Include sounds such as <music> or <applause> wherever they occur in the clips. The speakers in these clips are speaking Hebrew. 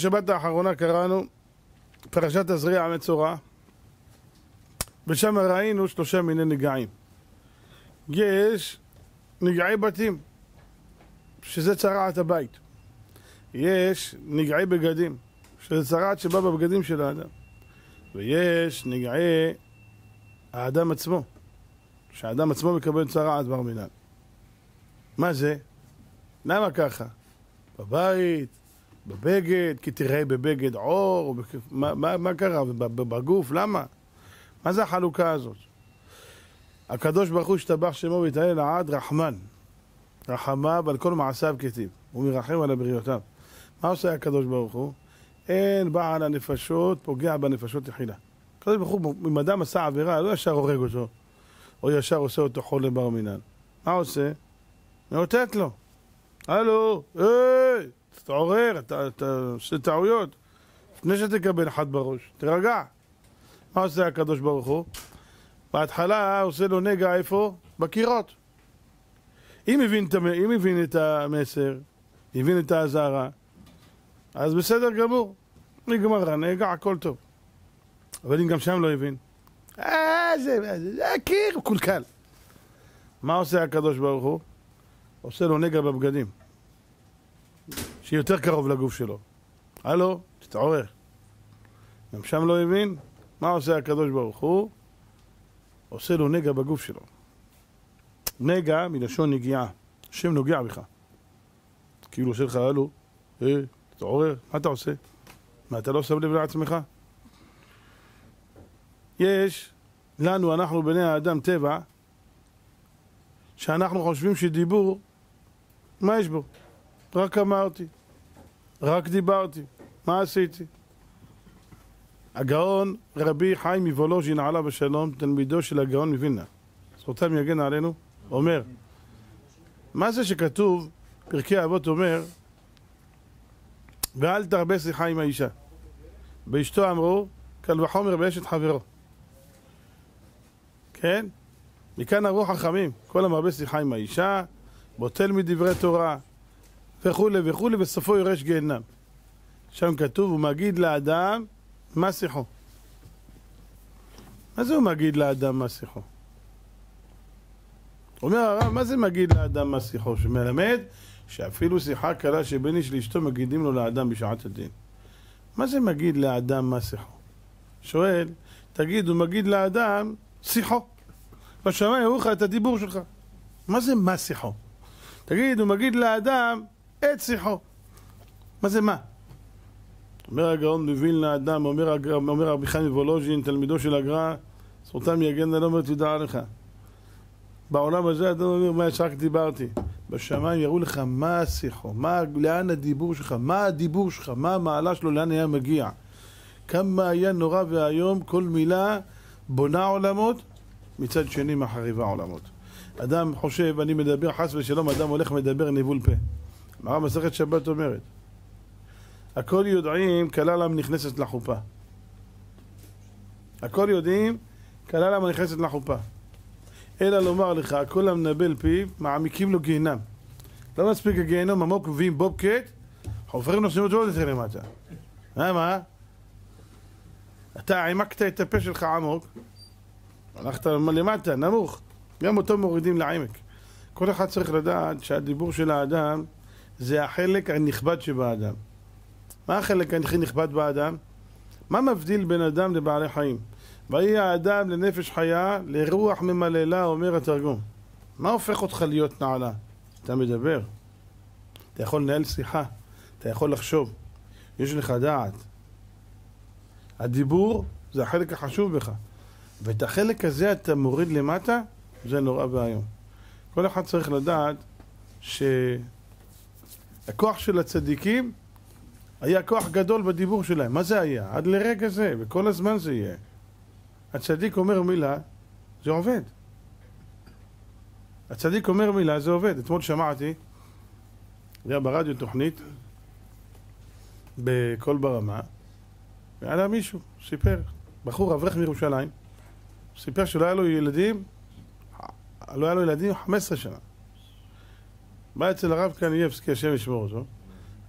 בשבת האחרונה קראנו פרשת תזריע המצורע ושם ראינו שלושה מיני נגעים. יש נגעי בתים, שזה צרעת הבית. יש נגעי בגדים, שזה צרעת שבא בבגדים של האדם. ויש נגעי האדם עצמו, שהאדם עצמו מקבל צרעת בר מינן. מה זה? למה ככה? בבית, בבגד, כי תראה בבגד עור, מה, מה, מה קרה? בגוף, למה? מה זה החלוקה הזאת? הקדוש ברוך הוא השתבח שמו ויתעלה לעד רחמן. רחמיו על כל מעשיו כתיב. הוא מרחם על הבריאותיו. מה עושה הקדוש ברוך הוא? אין בעל הנפשות פוגע בנפשות תחילה. הקדוש ברוך הוא, אם אדם עשה עבירה, לא ישר הורג אותו, או ישר עושה אותו חולה בר מינן. מה עושה? מאותת לו. הלו, היי, תתעורר, אתה עושה טעויות. לפני שתקבל אחד בראש, תירגע. מה עושה הקדוש ברוך הוא? בהתחלה עושה לו נגע איפה? בקירות. אם הבין, אם הבין את המסר, הבין את האזהרה, אז בסדר גמור. נגמר הנגע, הכל טוב. אבל אם גם שם לא הבין, אה, זה, זה, זה הקיר, קולקל. מה עושה הקדוש ברוך הוא? עושה לו נגע בבגדים. שיותר קרוב לגוף שלו. הלו, תתעורר. גם שם לא הבין? מה עושה הקדוש ברוך הוא? עושה לו נגע בגוף שלו. נגע מלשון נגיעה. השם נוגע בך. כאילו עושה לך, הלו, אה, תתעורר, מה אתה עושה? מה, אתה לא שם לב לעצמך? יש לנו, אנחנו בני האדם, טבע, שאנחנו חושבים שדיבור, מה יש בו? רק אמרתי, רק דיברתי, מה עשיתי? הגאון רבי חיים מוולוז'ין עליו השלום, תלמידו של הגאון מווילנה, זכותם יגן עלינו, אומר, מה זה שכתוב, פרקי אבות אומר, ואל תרבה שיחה עם האישה. באשתו אמרו, קל וחומר באשת חברו. כן? מכאן אמרו חכמים, כל המרבה שיחה עם האישה, בוטל מדברי תורה, וכולי וכולי, וסופו יורש גיהנם. שם כתוב, הוא מגיד לאדם, מה שיחו? מה זה הוא מגיד לאדם מה שיחו? אומר הרב, מה זה מגיד לאדם מה שיחו? שמלמד שאפילו שיחה קלה שבין איש לאשתו מגידים לו לאדם בשעת הדין. מה זה מגיד לאדם מה שיחו? שואל, תגיד, הוא מגיד לאדם שיחו. בשמיים יראו לך את הדיבור שלך. מה זה מה שיחו? תגיד, הוא מגיד לאדם את שיחו. מה זה מה? אומר הגאון מווילנה אדם, אומר, רבי חיים מוולוז'ין, תלמידו של הגר"א, זכותם יגן על אומר תדע לך. בעולם הזה אדם אומר, מה שרק דיברתי. בשמיים יראו לך מה שיחו, מה, לאן הדיבור שלך, מה הדיבור שלך, מה המעלה שלו, לאן היה מגיע. כמה היה נורא ואיום, כל מילה בונה עולמות, מצד שני מחריבה עולמות. אדם חושב, אני מדבר, חס ושלום, אדם הולך מדבר ניבול פה. הגמרא מסכת שבת אומרת, הכל יודעים, כלה למה נכנסת לחופה. הכל יודעים, כלה למה נכנסת לחופה. אלא לומר לך, הכל המנבל פיו, מעמיקים לו גיהנם. לא מספיק הגיהנום עמוק, מביאים בובקט, חופרים נושאים אותו עוד יותר למטה. למה? אתה העמקת את הפה שלך עמוק, הלכת למטה, נמוך, גם אותו מורידים לעמק. כל אחד צריך לדעת שהדיבור של האדם זה החלק הנכבד שבאדם. מה החלק הכי נכבד באדם? מה מבדיל בין אדם לבעלי חיים? ויהי האדם לנפש חיה, לרוח ממללה, אומר התרגום. מה הופך אותך להיות נעלה? אתה מדבר. אתה יכול לנהל שיחה. אתה יכול לחשוב. יש לך דעת. הדיבור זה החלק החשוב בך. ואת החלק הזה אתה מוריד למטה, זה נורא ואיום. כל אחד צריך לדעת שהכוח של הצדיקים היה כוח גדול בדיבור שלהם. מה זה היה? עד לרגע זה, וכל הזמן זה יהיה. הצדיק אומר מילה, זה עובד. הצדיק אומר מילה, זה עובד. אתמול שמעתי, היה ברדיו תוכנית, בקול ברמה, והיה לה מישהו, סיפר, בחור אברך מירושלים, סיפר שלא היה לו ילדים, לא היה לו ילדים 15 שנה. בא אצל הרב קנייבסקי, השם ישמור אותו,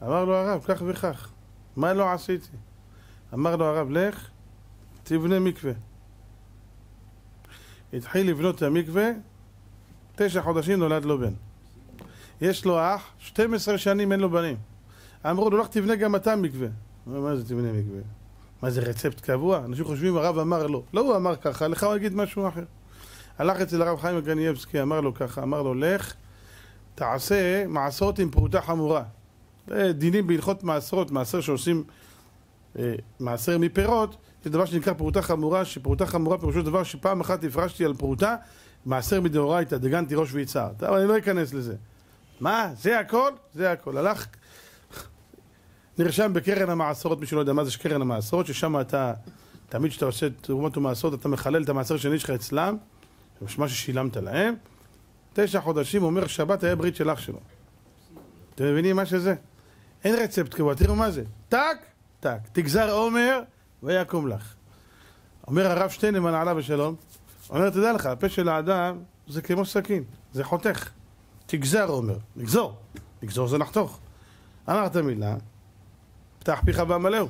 אמר לו הרב, כך וכך, מה לא עשיתי? אמר לו הרב, לך, תבנה מקווה. התחיל לבנות את המקווה, תשע חודשים נולד לו בן. יש לו אח, 12 שנים אין לו בנים. אמרו לו, לך תבנה גם אתה מקווה. הוא אומר, מה זה תבנה מקווה? מה זה רצפט קבוע? אנשים חושבים הרב אמר לו. לא הוא אמר ככה, לך הוא יגיד משהו אחר. הלך אצל הרב חיים גניאבסקי, אמר לו ככה, אמר לו, לך, תעשה מעשרות עם פרוטה חמורה. זה דינים בהלכות מעשרות, מעשר שעושים אה, מעשר מפירות, זה דבר שנקרא פרוטה חמורה, שפרוטה חמורה פירושו דבר שפעם אחת הפרשתי על פרוטה, מעשר מדאורייתא, דגנתי ראש ויצהר. אבל אני לא אכנס לזה. מה? זה הכל? זה הכל. הלך, נרשם בקרן המעשרות, מי שלא יודע מה זה קרן המעשרות, ששם אתה, תמיד כשאתה עושה תרומות ומעשרות, אתה מחלל את המעשר השני שלך אצלם, מה ששילמת להם. תשע חודשים, אומר, שבת היה ברית של אח שלו. אתם מבינים מה שזה? אין רצפט קבוע, תראו מה זה. טק, טק. תגזר עומר ויקום לך. אומר הרב שטיינמן עליו השלום, אומר, תדע לך, הפה של האדם זה כמו סכין, זה חותך. תגזר עומר, לגזור. לגזור זה לחתוך. אמרת מילה, פתח פיך ואמלאו.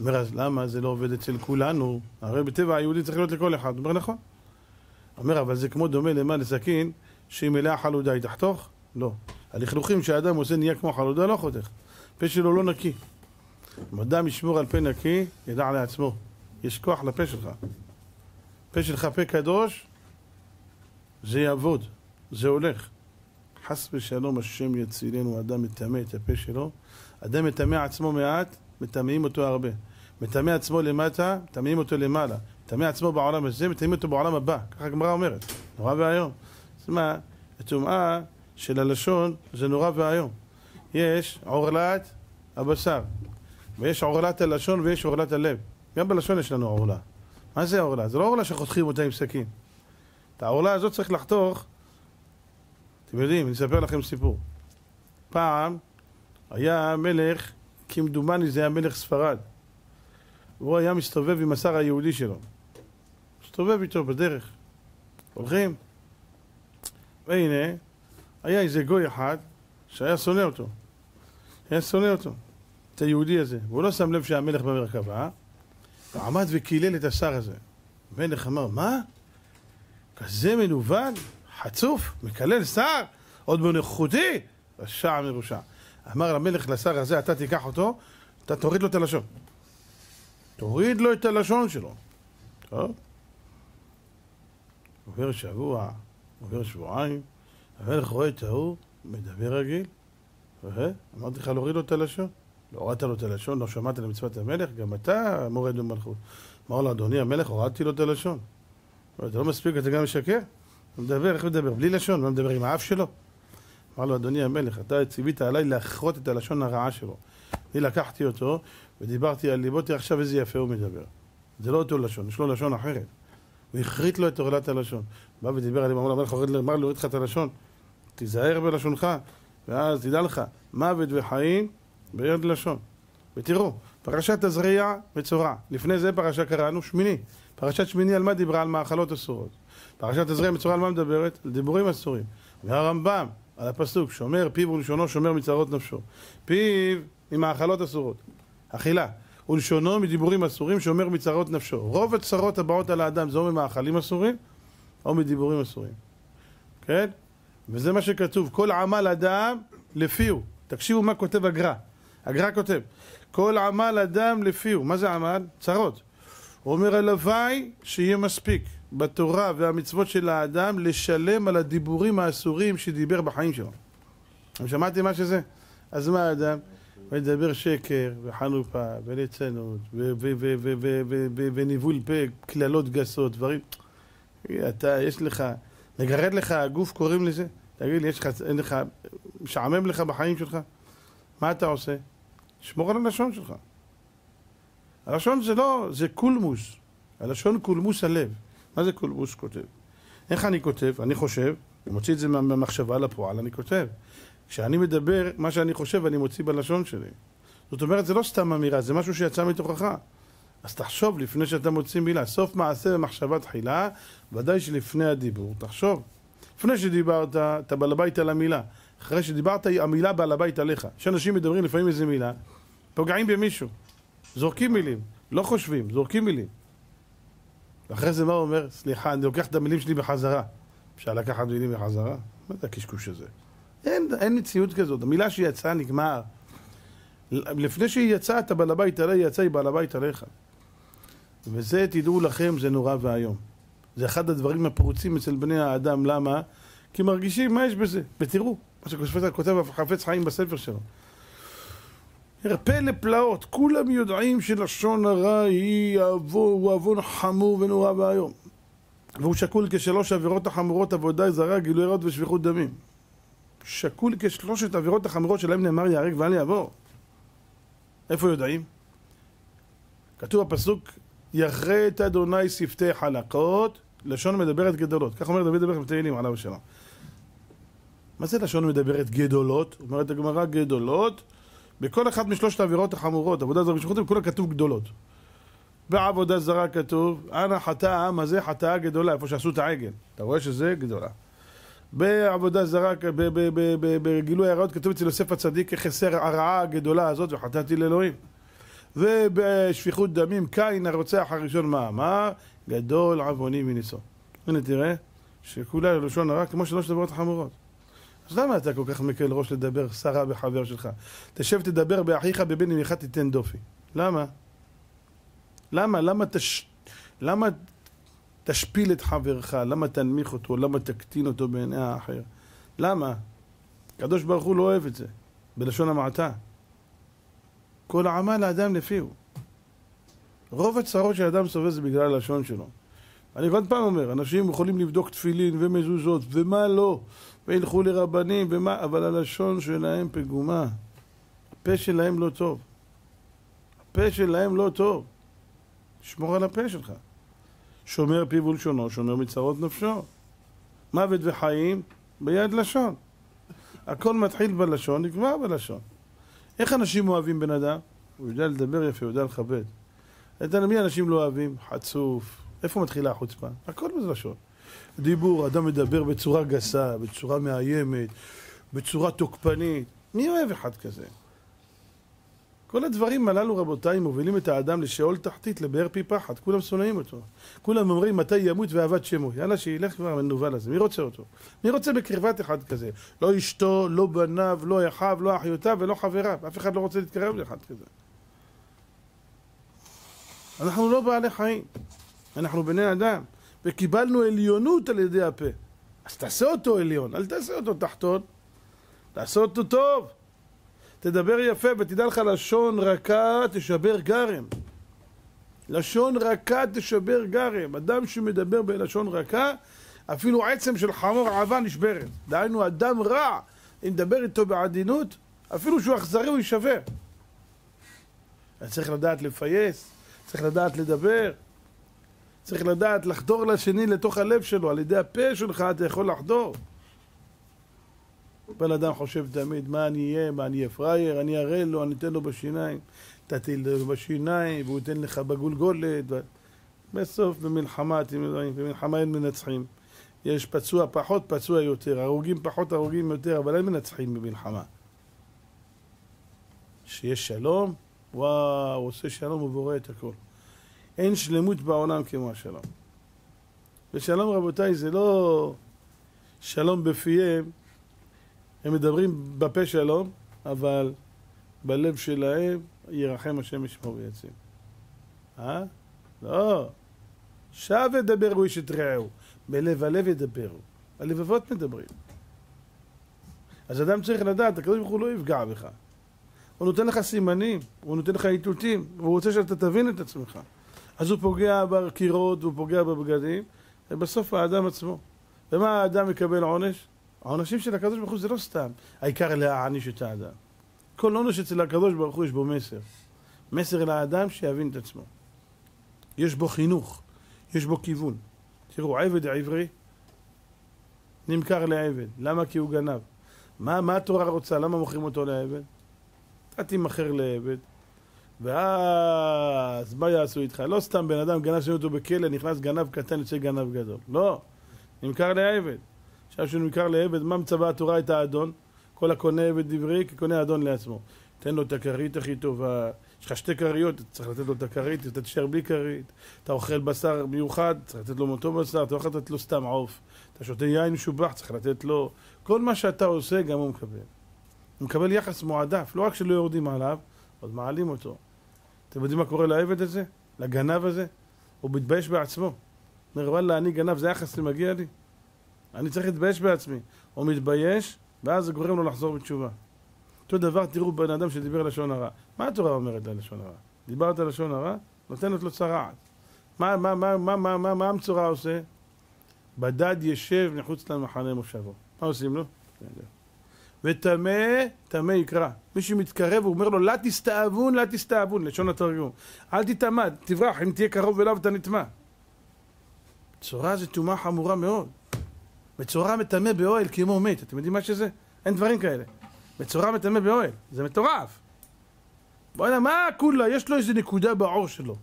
אומר, אז למה זה לא עובד אצל כולנו? הרי בטבע היהודי צריך להיות לכל אחד. אומר, נכון. אומר, אבל זה כמו דומה למה לסכין, שהיא מלאה חלודה, היא תחתוך? לא. הלכלוכים שהאדם עושה נהיה כמו חלודה, לא חותך. פה שלו לא נקי. אם אדם ישמור על פה נקי, ידע לעצמו. יש כוח לפה שלך. פה שלך פה קדוש, זה יעבוד, זה הולך. חס ושלום השם יצילנו, אדם מטמא את הפה שלו. אדם מטמא עצמו מעט, מטמאים אותו הרבה. מטמא עצמו למטה, מטמאים אותו למעלה. מטמא עצמו בעולם הזה, מטמאים אותו בעולם הבא. ככה הגמרא אומרת. נורא ואיום. זאת אומרת, הטומאה של הלשון זה נורא ואיום. יש עורלת הבשר, ויש עורלת הלשון ויש עורלת הלב. גם בלשון יש לנו עורלה. מה זה עורלה? זה לא עורלה שחותכים אותה עם סכין. את העורלה הזאת צריך לחתוך, אתם יודעים, אני אספר לכם סיפור. פעם היה מלך, כמדומני זה היה מלך ספרד. הוא היה מסתובב עם השר היהודי שלו. מסתובב איתו בדרך. הולכים. והנה, היה איזה גוי אחד שהיה שונא אותו. היה שונא אותו, את היהודי הזה. והוא לא שם לב שהמלך במרכבה, ועמד וקילל את השר הזה. המלך אמר, מה? כזה מנוול? חצוף? מקלל שר? עוד בנוכחותי? רשע מרושע. אמר למלך לשר הזה, אתה תיקח אותו, אתה תוריד לו את הלשון. תוריד לו את הלשון שלו. טוב. עובר שבוע, עובר שבועיים, המלך רואה את ההוא, מדבר רגיל, אמרתי לך להוריד לו את הלשון. לא הורדת לו את הלשון, לא שמעת למצוות המלך, גם אתה מורד במלכות. אמר לו, אדוני המלך, הורדתי לו את הלשון. אתה לא מספיק, אתה גם משקר? הוא מדבר, איך מדבר? בלי לשון, הוא מדבר עם האף שלו? אמר לו, אדוני המלך, אתה ציווית עליי לאחרות את הלשון הרעה שלו. אני לקחתי אותו ודיברתי על ליבו, תראה עכשיו איזה יפה הוא מדבר. זה לא אותו לשון, יש לו לשון אחרת. הוא החריט לו את עורלת הלשון. בא ודיבר עליהם, אמר לו, המלך אמר לו, לך את הלשון, תיזהר בלשונך, ואז תדע לך, מוות וחיים ביד לשון. ותראו, פרשת תזריע מצורע. לפני זה פרשה קראנו שמיני. פרשת שמיני על מה דיברה? על מאכלות אסורות. פרשת תזריע מצורע על מה מדברת? על דיבורים אסורים. והרמב"ם, על הפסוק, שומר פיו ולשונו שומר מצרות נפשו. פיו ממאכלות אסורות. אכילה. ולשונו מדיבורים אסורים שומר מצרות נפשו. רוב הצרות הבאות על האדם זה או ממאכלים אסורים או מדיבורים אסורים. כן? וזה מה שכתוב, כל עמל אדם לפיהו. תקשיבו מה כותב הגר"א. הגר"א כותב, כל עמל אדם לפיהו. מה זה עמל? צרות. הוא אומר, הלוואי שיהיה מספיק בתורה והמצוות של האדם לשלם על הדיבורים האסורים שדיבר בחיים שלו. אתם שמעתם מה שזה? אז מה האדם? מדבר שקר וחנופה וליצנות וניבול פה, קללות גסות, דברים. אתה, יש לך, מגרד לך הגוף, קוראים לזה? תגיד לי, יש לך, אין לך, משעמם לך בחיים שלך? מה אתה עושה? שמור על הלשון שלך. הלשון זה לא, זה קולמוס. הלשון קולמוס הלב. מה זה קולמוס כותב? איך אני כותב? אני חושב, אני מוציא את זה מהמחשבה לפועל, אני כותב. כשאני מדבר, מה שאני חושב אני מוציא בלשון שלי. זאת אומרת, זה לא סתם אמירה, זה משהו שיצא מתוכך. אז תחשוב לפני שאתה מוציא מילה. סוף מעשה במחשבה תחילה, ודאי שלפני הדיבור, תחשוב. לפני שדיברת, אתה בעל הבית על המילה. אחרי שדיברת, המילה בעל הבית עליך. יש אנשים מדברים לפעמים איזה מילה, פוגעים במישהו. זורקים מילים, לא חושבים, זורקים מילים. ואחרי זה מה הוא אומר? סליחה, אני לוקח את המילים שלי בחזרה. אפשר לקחת מילים בחזרה? מה זה הקשקוש הזה? אין, אין מציאות כזאת. המילה שיצאה נגמר. לפני שהיא יצאה, אתה בעל הבית עליה, היא יצאה, היא בעל הבית עליך. וזה, תדעו לכם, זה נורא ואיום. זה אחד הדברים הפרוצים אצל בני האדם. למה? כי מרגישים, מה יש בזה? ותראו, מה שכותב החפץ חיים בספר שלו. פלא פלאות, כולם יודעים שלשון הרע היא הוא עוון חמור ונורא ואיום. והוא שקול כשלוש עבירות החמורות עבודה זרה, גילוי רעות ושפיכות דמים. שקול כשלושת עבירות החמורות שלהם נאמר ייהרג ואל יעבור. איפה יודעים? כתוב יחרט אדוני שפתי חלקות, לשון מדברת גדולות. כך אומר דוד המלך בתהילים עליו השלום. מה זה לשון מדברת גדולות? אומרת הגמרא גדולות בכל אחת משלושת העבירות החמורות, עבודה זרה ושפיכות, בכולה כתוב גדולות. בעבודה זרה כתוב, אנא חטא העם הזה חטאה גדולה, איפה שעשו את העגל. אתה רואה שזה גדולה. בעבודה זרה, בגילוי הרעות כתוב אצל יוסף הצדיק, כחסר הרעה הגדולה הזאת וחטאתי לאלוהים. ובשפיכות דמים, קין הרוצח הראשון מה אמר? גדול עווני מניסו. הנה תראה, שכולה לשון הרע כמו שלוש דברות חמורות. אז למה אתה כל כך מקל ראש לדבר שרה בחבר שלך? תשב תדבר באחיך בבן אמך תיתן דופי. למה? למה? למה, תש... למה תשפיל את חברך? למה תנמיך אותו? למה תקטין אותו בעיני האחר? למה? הקדוש ברוך הוא לא אוהב את זה, בלשון המעטה. כל העמל לאדם לפיהו. רוב הצרות שאדם סובל זה בגלל הלשון שלו. אני עוד פעם אומר, אנשים יכולים לבדוק תפילין ומזוזות ומה לא, וילכו לרבנים ומה, אבל הלשון שלהם פגומה. הפה שלהם לא טוב. הפה שלהם לא טוב. שמור על הפה שלך. שומר פיו ולשונו, שומר מצרות נפשו. מוות וחיים ביד לשון. הכל מתחיל בלשון, נגמר בלשון. איך אנשים אוהבים בן אדם? הוא יודע לדבר יפה, הוא יודע לכבד. את מי אנשים לא אוהבים? חצוף. איפה מתחילה החוצפה? הכל בלשון. דיבור, אדם מדבר בצורה גסה, בצורה מאיימת, בצורה תוקפנית. מי אוהב אחד כזה? כל הדברים הללו, רבותיי, מובילים את האדם לשאול תחתית, לבאר פי פחת. כולם שונאים אותו. כולם אומרים מתי ימות ואהבת שמו. יאללה, שילך כבר המנוול הזה. מי רוצה אותו? מי רוצה בקרבת אחד כזה? לא אשתו, לא בניו, לא אחיו, לא אחיותיו ולא חבריו. אף אחד לא רוצה להתקרב לאחד כזה. אנחנו לא בעלי חיים. אנחנו בני אדם. וקיבלנו עליונות על ידי הפה. אז תעשה אותו עליון, אל תעשה אותו תחתון. תעשה אותו טוב. תדבר יפה ותדע לך לשון רכה תשבר גרם. לשון רכה תשבר גרם. אדם שמדבר בלשון רכה, אפילו עצם של חמור עבה נשברת. דהיינו, אדם רע, אם נדבר איתו בעדינות, אפילו שהוא אכזרי הוא יישבר. צריך לדעת לפייס, צריך לדעת לדבר, צריך לדעת לחדור לשני לתוך הלב שלו, על ידי הפה שלך אתה יכול לחדור. בן אדם חושב תמיד, מה אני אהיה, מה אני אהיה פראייר, אני אראה לו, אני אתן לו בשיניים. תטיל לו בשיניים, והוא ייתן לך בגולגולת. בסוף במלחמה, אתם יודעים, במלחמה אין מנצחים. יש פצוע פחות, פצוע יותר, הרוגים פחות, הרוגים יותר, אבל אין מנצחים במלחמה. שיש שלום, וואו, עושה שלום ובורא את הכל. אין שלמות בעולם כמו השלום. ושלום רבותיי זה לא שלום בפיהם, הם מדברים בפה שלום, אבל בלב שלהם ירחם השם ישמור ויציל. אה? לא. שב ידברו איש את רעהו, בלב הלב ידברו. הלבבות מדברים. אז אדם צריך לדעת, הקדוש ברוך הוא לא יפגע בך. הוא נותן לך סימנים, הוא נותן לך איתותים, והוא רוצה שאתה תבין את עצמך. אז הוא פוגע בקירות, הוא פוגע בבגדים, ובסוף האדם עצמו. ומה האדם מקבל עונש? העונשים של הקדוש ברוך הוא זה לא סתם, העיקר להעניש את האדם. כל עונש אצל הקדוש ברוך הוא יש בו מסר. מסר לאדם שיבין את עצמו. יש בו חינוך, יש בו כיוון. תראו, עבד עברי, נמכר לעבד. למה? כי הוא גנב. מה, מה התורה רוצה? למה מוכרים אותו לעבד? אתה תימכר לעבד, ואז מה יעשו איתך? לא סתם בן אדם גנב שמים אותו בכלא, נכנס גנב קטן, יוצא גנב גדול. לא, נמכר לעבד. עכשיו שהוא נמכר לעבד, מה מצווה התורה את האדון? כל הקונה עבד דברי, כקונה אדון לעצמו. תן לו את הכרית הכי טובה, יש לך שתי כריות, צריך לתת לו את הכרית, אתה תישאר בלי כרית. אתה אוכל בשר מיוחד, צריך לתת לו מאותו בשר, אתה לא יכול לתת לו סתם עוף. אתה שותה יין משובח, צריך לתת לו... כל מה שאתה עושה, גם הוא מקבל. הוא מקבל יחס מועדף, לא רק שלא יורדים עליו, עוד מעלים אותו. אתם יודעים מה קורה לעבד הזה? לגנב הזה? הוא מתבייש בעצמו. אומר, וואלה, אני גנב, זה יחס שמגיע לי? אני צריך להתבייש בעצמי. הוא מתבייש, ואז זה גורם לו לחזור בתשובה. אותו דבר, תראו בן אדם שדיבר לשון הרע. מה התורה אומרת על לשון הרע? דיברת לשון הרע, נותנת לו צרעת. מה, מה, מה, מה, מה, מה, מה המצורע עושה? בדד ישב מחוץ למחנה מושבו. מה עושים לו? וטמא, טמא יקרא. מי שמתקרב, הוא אומר לו, לה תסתאבון, לה תסתאבון, לשון התרגום. אל תטמא, תברח, אם תהיה קרוב אליו אתה נטמע. מצורע זה טומאה חמורה מאוד. מצורע מטמא באוהל כמו מת, אתם יודעים מה שזה? אין דברים כאלה. מצורע מטמא באוהל, זה מטורף. בוא'נה, מה כולה? יש לו איזה נקודה בעור שלו.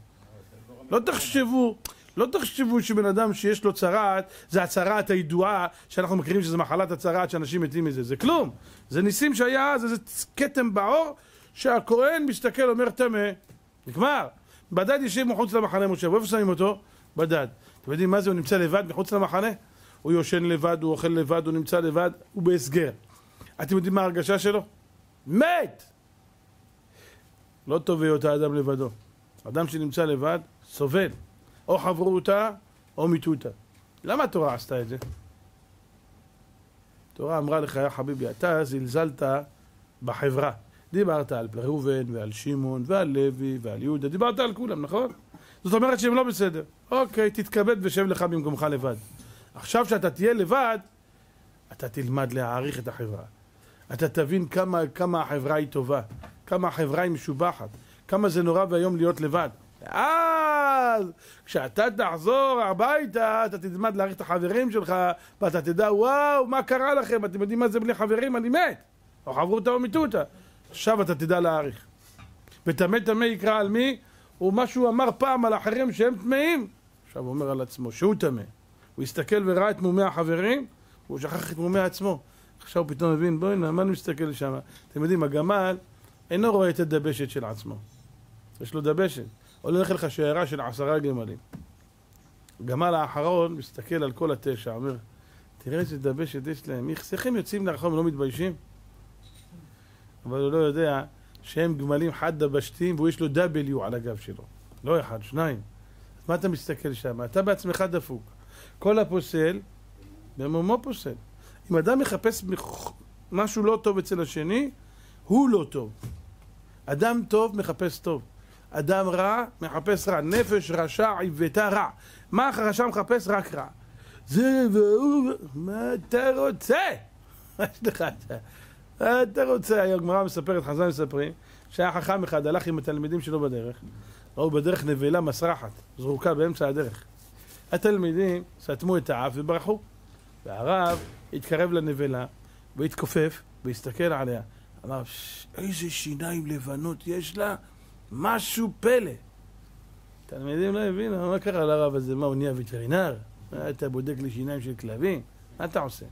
לא תחשבו, לא תחשבו שבן אדם שיש לו צרעת, זה הצרעת הידועה, שאנחנו מכירים שזה מחלת הצרעת, שאנשים מתים מזה. זה כלום. זה ניסים שהיה אז, איזה כתם בעור, שהכהן מסתכל, אומר טמא, נגמר. בדד יושב מחוץ למחנה משה, ואיפה שמים אותו? בדד. אתם יודעים מה זה? הוא נמצא לבד מחוץ למחנה? הוא יושן לבד, הוא אוכל לבד, הוא נמצא לבד, הוא בהסגר. אתם יודעים מה ההרגשה שלו? מת! לא טוב היות האדם לבדו. אדם שנמצא לבד, סובל. או חברותה או מיתותה. למה התורה עשתה את זה? התורה אמרה לך, יא חביבי, אתה זלזלת בחברה. דיברת על ראובן ועל שמעון ועל לוי ועל יהודה, דיברת על כולם, נכון? זאת אומרת שהם לא בסדר. אוקיי, תתכבד ושב לך במקומך לבד. עכשיו שאתה תהיה לבד, אתה תלמד להעריך את החברה. אתה תבין כמה, כמה החברה היא טובה, כמה החברה היא משובחת, כמה זה נורא ואיום להיות לבד. ואז כשאתה תחזור הביתה, אתה תלמד להעריך את החברים שלך, ואתה תדע, וואו, מה קרה לכם? אתם יודעים מה זה בלי חברים? אני מת. או חברותא או מיתותא. עכשיו אתה תדע להעריך. וטמא טמא יקרא על מי? הוא מה שהוא אמר פעם על אחרים שהם טמאים. עכשיו הוא אומר על עצמו שהוא טמא. הוא הסתכל וראה את מומי החברים, והוא שכח את מומי עצמו. עכשיו הוא פתאום מבין, בואי, מה אני מסתכל שם? אתם יודעים, הגמל אינו רואה את הדבשת של עצמו. יש לו דבשת. הולך לך שיירה של עשרה גמלים. הגמל האחרון מסתכל על כל התשע, אומר, תראה איזה דבשת יש להם, איך הם יוצאים לרחוב ולא מתביישים? אבל הוא לא יודע שהם גמלים חד דבשתיים והוא יש לו W על הגב שלו. לא אחד, שניים. מה אתה מסתכל שם? אתה בעצמך דפוק. כל הפוסל, במומו פוסל. אם אדם מחפש משהו לא טוב אצל השני, הוא לא טוב. אדם טוב מחפש טוב. אדם רע מחפש רע. נפש רשע עיוותה רע. מה הרשע מחפש? רק רע. זה והוא... מה אתה רוצה? מה <laughs> יש לך? מה אתה רוצה? הגמרא מספרת, חז"ל מספרים, שהיה חכם אחד, הלך עם התלמידים שלו בדרך, ראו בדרך נבלה מסרחת, זרוקה באמצע הדרך. התלמידים סתמו את האף וברחו. והרב התקרב לנבלה והתכופף והסתכל עליה. אמר, איזה שיניים לבנות יש לה? משהו פלא. תלמידים לא הבינו, מה קרה לרב הזה? מה, הוא נהיה וטרינר? אתה בודק לי שיניים של כלבים? מה אתה עושה?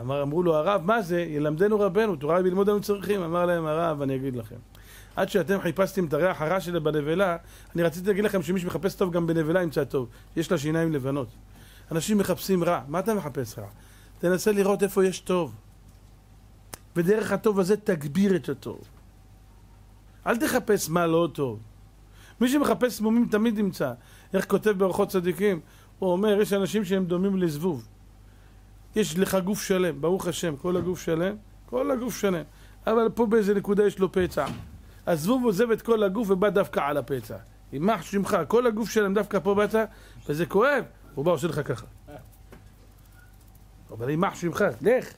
אמר, אמרו לו, הרב, מה זה? ילמדנו רבנו, תורה ללמוד אנו צריכים. אמר להם הרב, אני אגיד לכם. עד שאתם חיפשתם את הריח הרע שלה בנבלה, אני רציתי להגיד לכם שמי שמחפש טוב גם בנבלה ימצא טוב. יש לה שיניים לבנות. אנשים מחפשים רע. מה אתה מחפש רע? תנסה לראות איפה יש טוב. ודרך הטוב הזה תגביר את הטוב. אל תחפש מה לא טוב. מי שמחפש מומים תמיד ימצא. איך כותב באורחות צדיקים? הוא אומר, יש אנשים שהם דומים לזבוב. יש לך גוף שלם, ברוך השם, כל הגוף שלם, כל הגוף שלם. אבל פה באיזה נקודה יש לו פצע. הזבוב עוזב את כל הגוף ובא דווקא על הפצע. יימח שמך, כל הגוף שלם דווקא פה באת, וזה כואב, הוא בא עושה לך ככה. אבל יימח שמך, לך.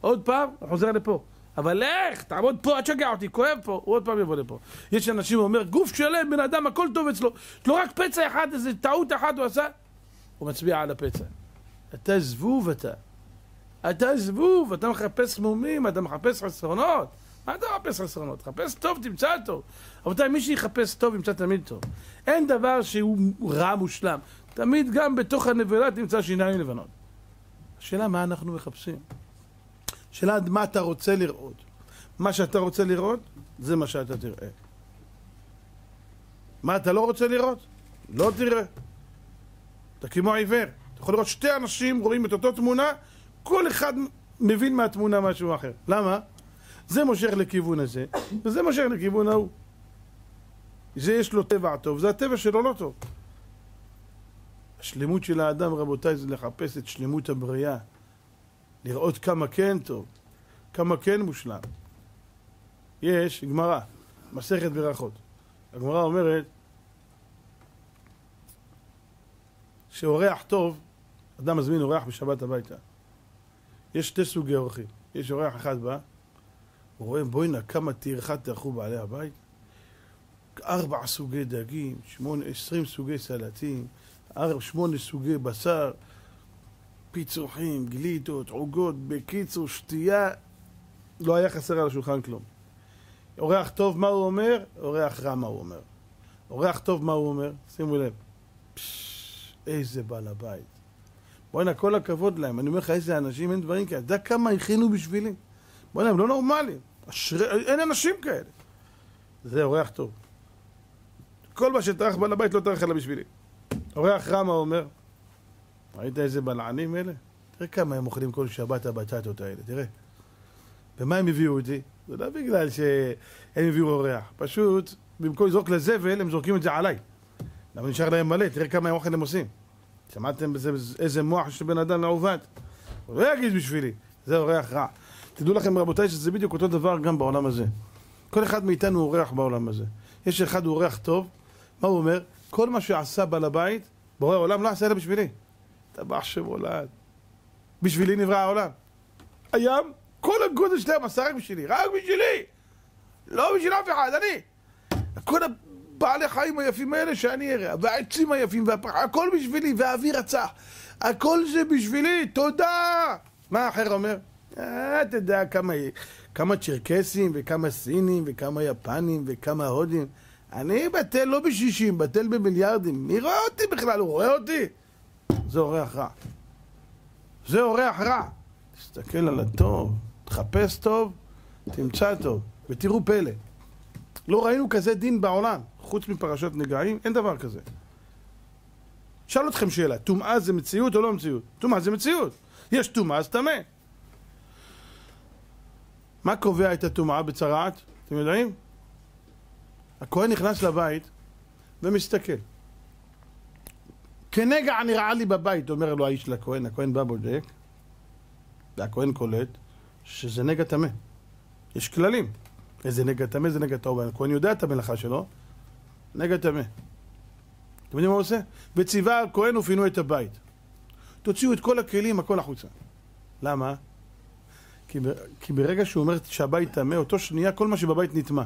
עוד פעם, הוא חוזר לפה. אבל לך, תעמוד פה, אל תשגע אותי, כואב פה, הוא עוד פעם יבוא לפה. יש אנשים אומר, גוף שלם, בן אדם, הכל טוב אצלו, יש לו רק פצע אחד, איזה טעות אחת הוא עשה, הוא מצביע על הפצע. אתה זבוב אתה. אתה זבוב, אתה מחפש מומים, אתה מחפש חסרונות. מה אתה מחפש חסרונות? חפש טוב, תמצא טוב. רבותיי, מי שיחפש טוב, ימצא תמיד טוב. אין דבר שהוא רע מושלם. תמיד גם בתוך הנבלה תמצא שיניים לבנות. השאלה מה אנחנו מחפשים. השאלה מה אתה רוצה לראות. מה שאתה רוצה לראות, זה מה שאתה תראה. מה אתה לא רוצה לראות? לא תראה. אתה כמו עיוור. אתה יכול לראות שתי אנשים רואים את אותו תמונה, כל אחד מבין מהתמונה משהו אחר. למה? זה מושך לכיוון הזה, וזה מושך לכיוון ההוא. זה יש לו טבע טוב, זה הטבע שלו לא טוב. השלמות של האדם, רבותיי, זה לחפש את שלמות הבריאה. לראות כמה כן טוב, כמה כן מושלם. יש גמרא, מסכת ברכות. הגמרא אומרת שאורח טוב, אדם מזמין אורח בשבת הביתה. יש שתי סוגי אורחים. יש אורח אחד בא, הוא רואה בוא'נה כמה טרחה טרחו בעלי הבית. ארבע סוגי דגים, שמונה, עשרים סוגי סלטים, ארבע, שמונה סוגי בשר, פיצוחים, גלידות, עוגות, בקיצור, שתייה, לא היה חסר על השולחן כלום. אורח טוב, מה הוא אומר? אורח רע, מה הוא אומר? אורח טוב, מה הוא אומר? שימו לב. פשש, איזה בעל הבית. בוא'נה, כל הכבוד להם. אני אומר לך, איזה אנשים, אין דברים כאלה. אתה יודע כמה הכינו בשבילי? בוא'נה, הם לא נורמליים. אשר... אין אנשים כאלה. זה אורח טוב. כל מה שטרח בעל הבית לא טרח אלא בשבילי. אורח רע, מה אומר? ראית איזה בלענים אלה? תראה כמה הם אוכלים כל שבת הבטטות האלה, תראה. ומה הם הביאו אותי? זה לא בגלל שהם הביאו אורח. פשוט, במקום לזרוק לזבל, הם זורקים את זה עליי. למה נשאר להם מלא? תראה כמה אוכל הם עושים. שמעתם איזה מוח של בן אדם מעוות? הוא לא יגיד בשבילי, זה אורח רע. תדעו לכם רבותיי שזה בדיוק אותו דבר גם בעולם הזה. כל אחד מאיתנו הוא אורח בעולם הזה. יש אחד הוא אורח טוב, מה הוא אומר? כל מה שעשה בעל הבית, בורא העולם לא עשה אלא בשבילי. טבח שם עולד. בשבילי נברא העולם. הים, כל הגודל שלהם עשה רק בשבילי, רק בשבילי! לא בשביל אף אחד, אני! כל הבעלי חיים היפים האלה שאני אראה, והעצים היפים, והפרח, הכל בשבילי, והאוויר הצח. הכל זה בשבילי, תודה! מה האחר אומר? אה, אתה יודע כמה, כמה צ'רקסים, וכמה סינים, וכמה יפנים, וכמה הודים. אני בטל לא בשישים, בטל במיליארדים. מי רואה אותי בכלל? הוא רואה אותי? זה אורח רע. זה אורח רע. תסתכל על הטוב, תחפש טוב, תמצא טוב, ותראו פלא. לא ראינו כזה דין בעולם, חוץ מפרשת נגעים, אין דבר כזה. שאל אתכם שאלה, טומאה זה מציאות או לא מציאות? טומאה זה מציאות. יש טומאה אז טמא. מה קובע את הטומאה בצרעת? אתם יודעים? הכהן נכנס לבית ומסתכל. כנגע נראה לי בבית, אומר לו האיש לכהן, הכהן בא בודק, והכהן קולט שזה נגע טמא. יש כללים. איזה נגע טמא, זה נגע טהור. הכהן יודע את המלאכה שלו, נגע טמא. אתם יודעים מה הוא עושה? וציווה הכהן ופינו את הבית. תוציאו את כל הכלים, הכל החוצה. למה? כי, ב, כי ברגע שהוא אומר שהבית טמא, אותו שנייה כל מה שבבית נטמע.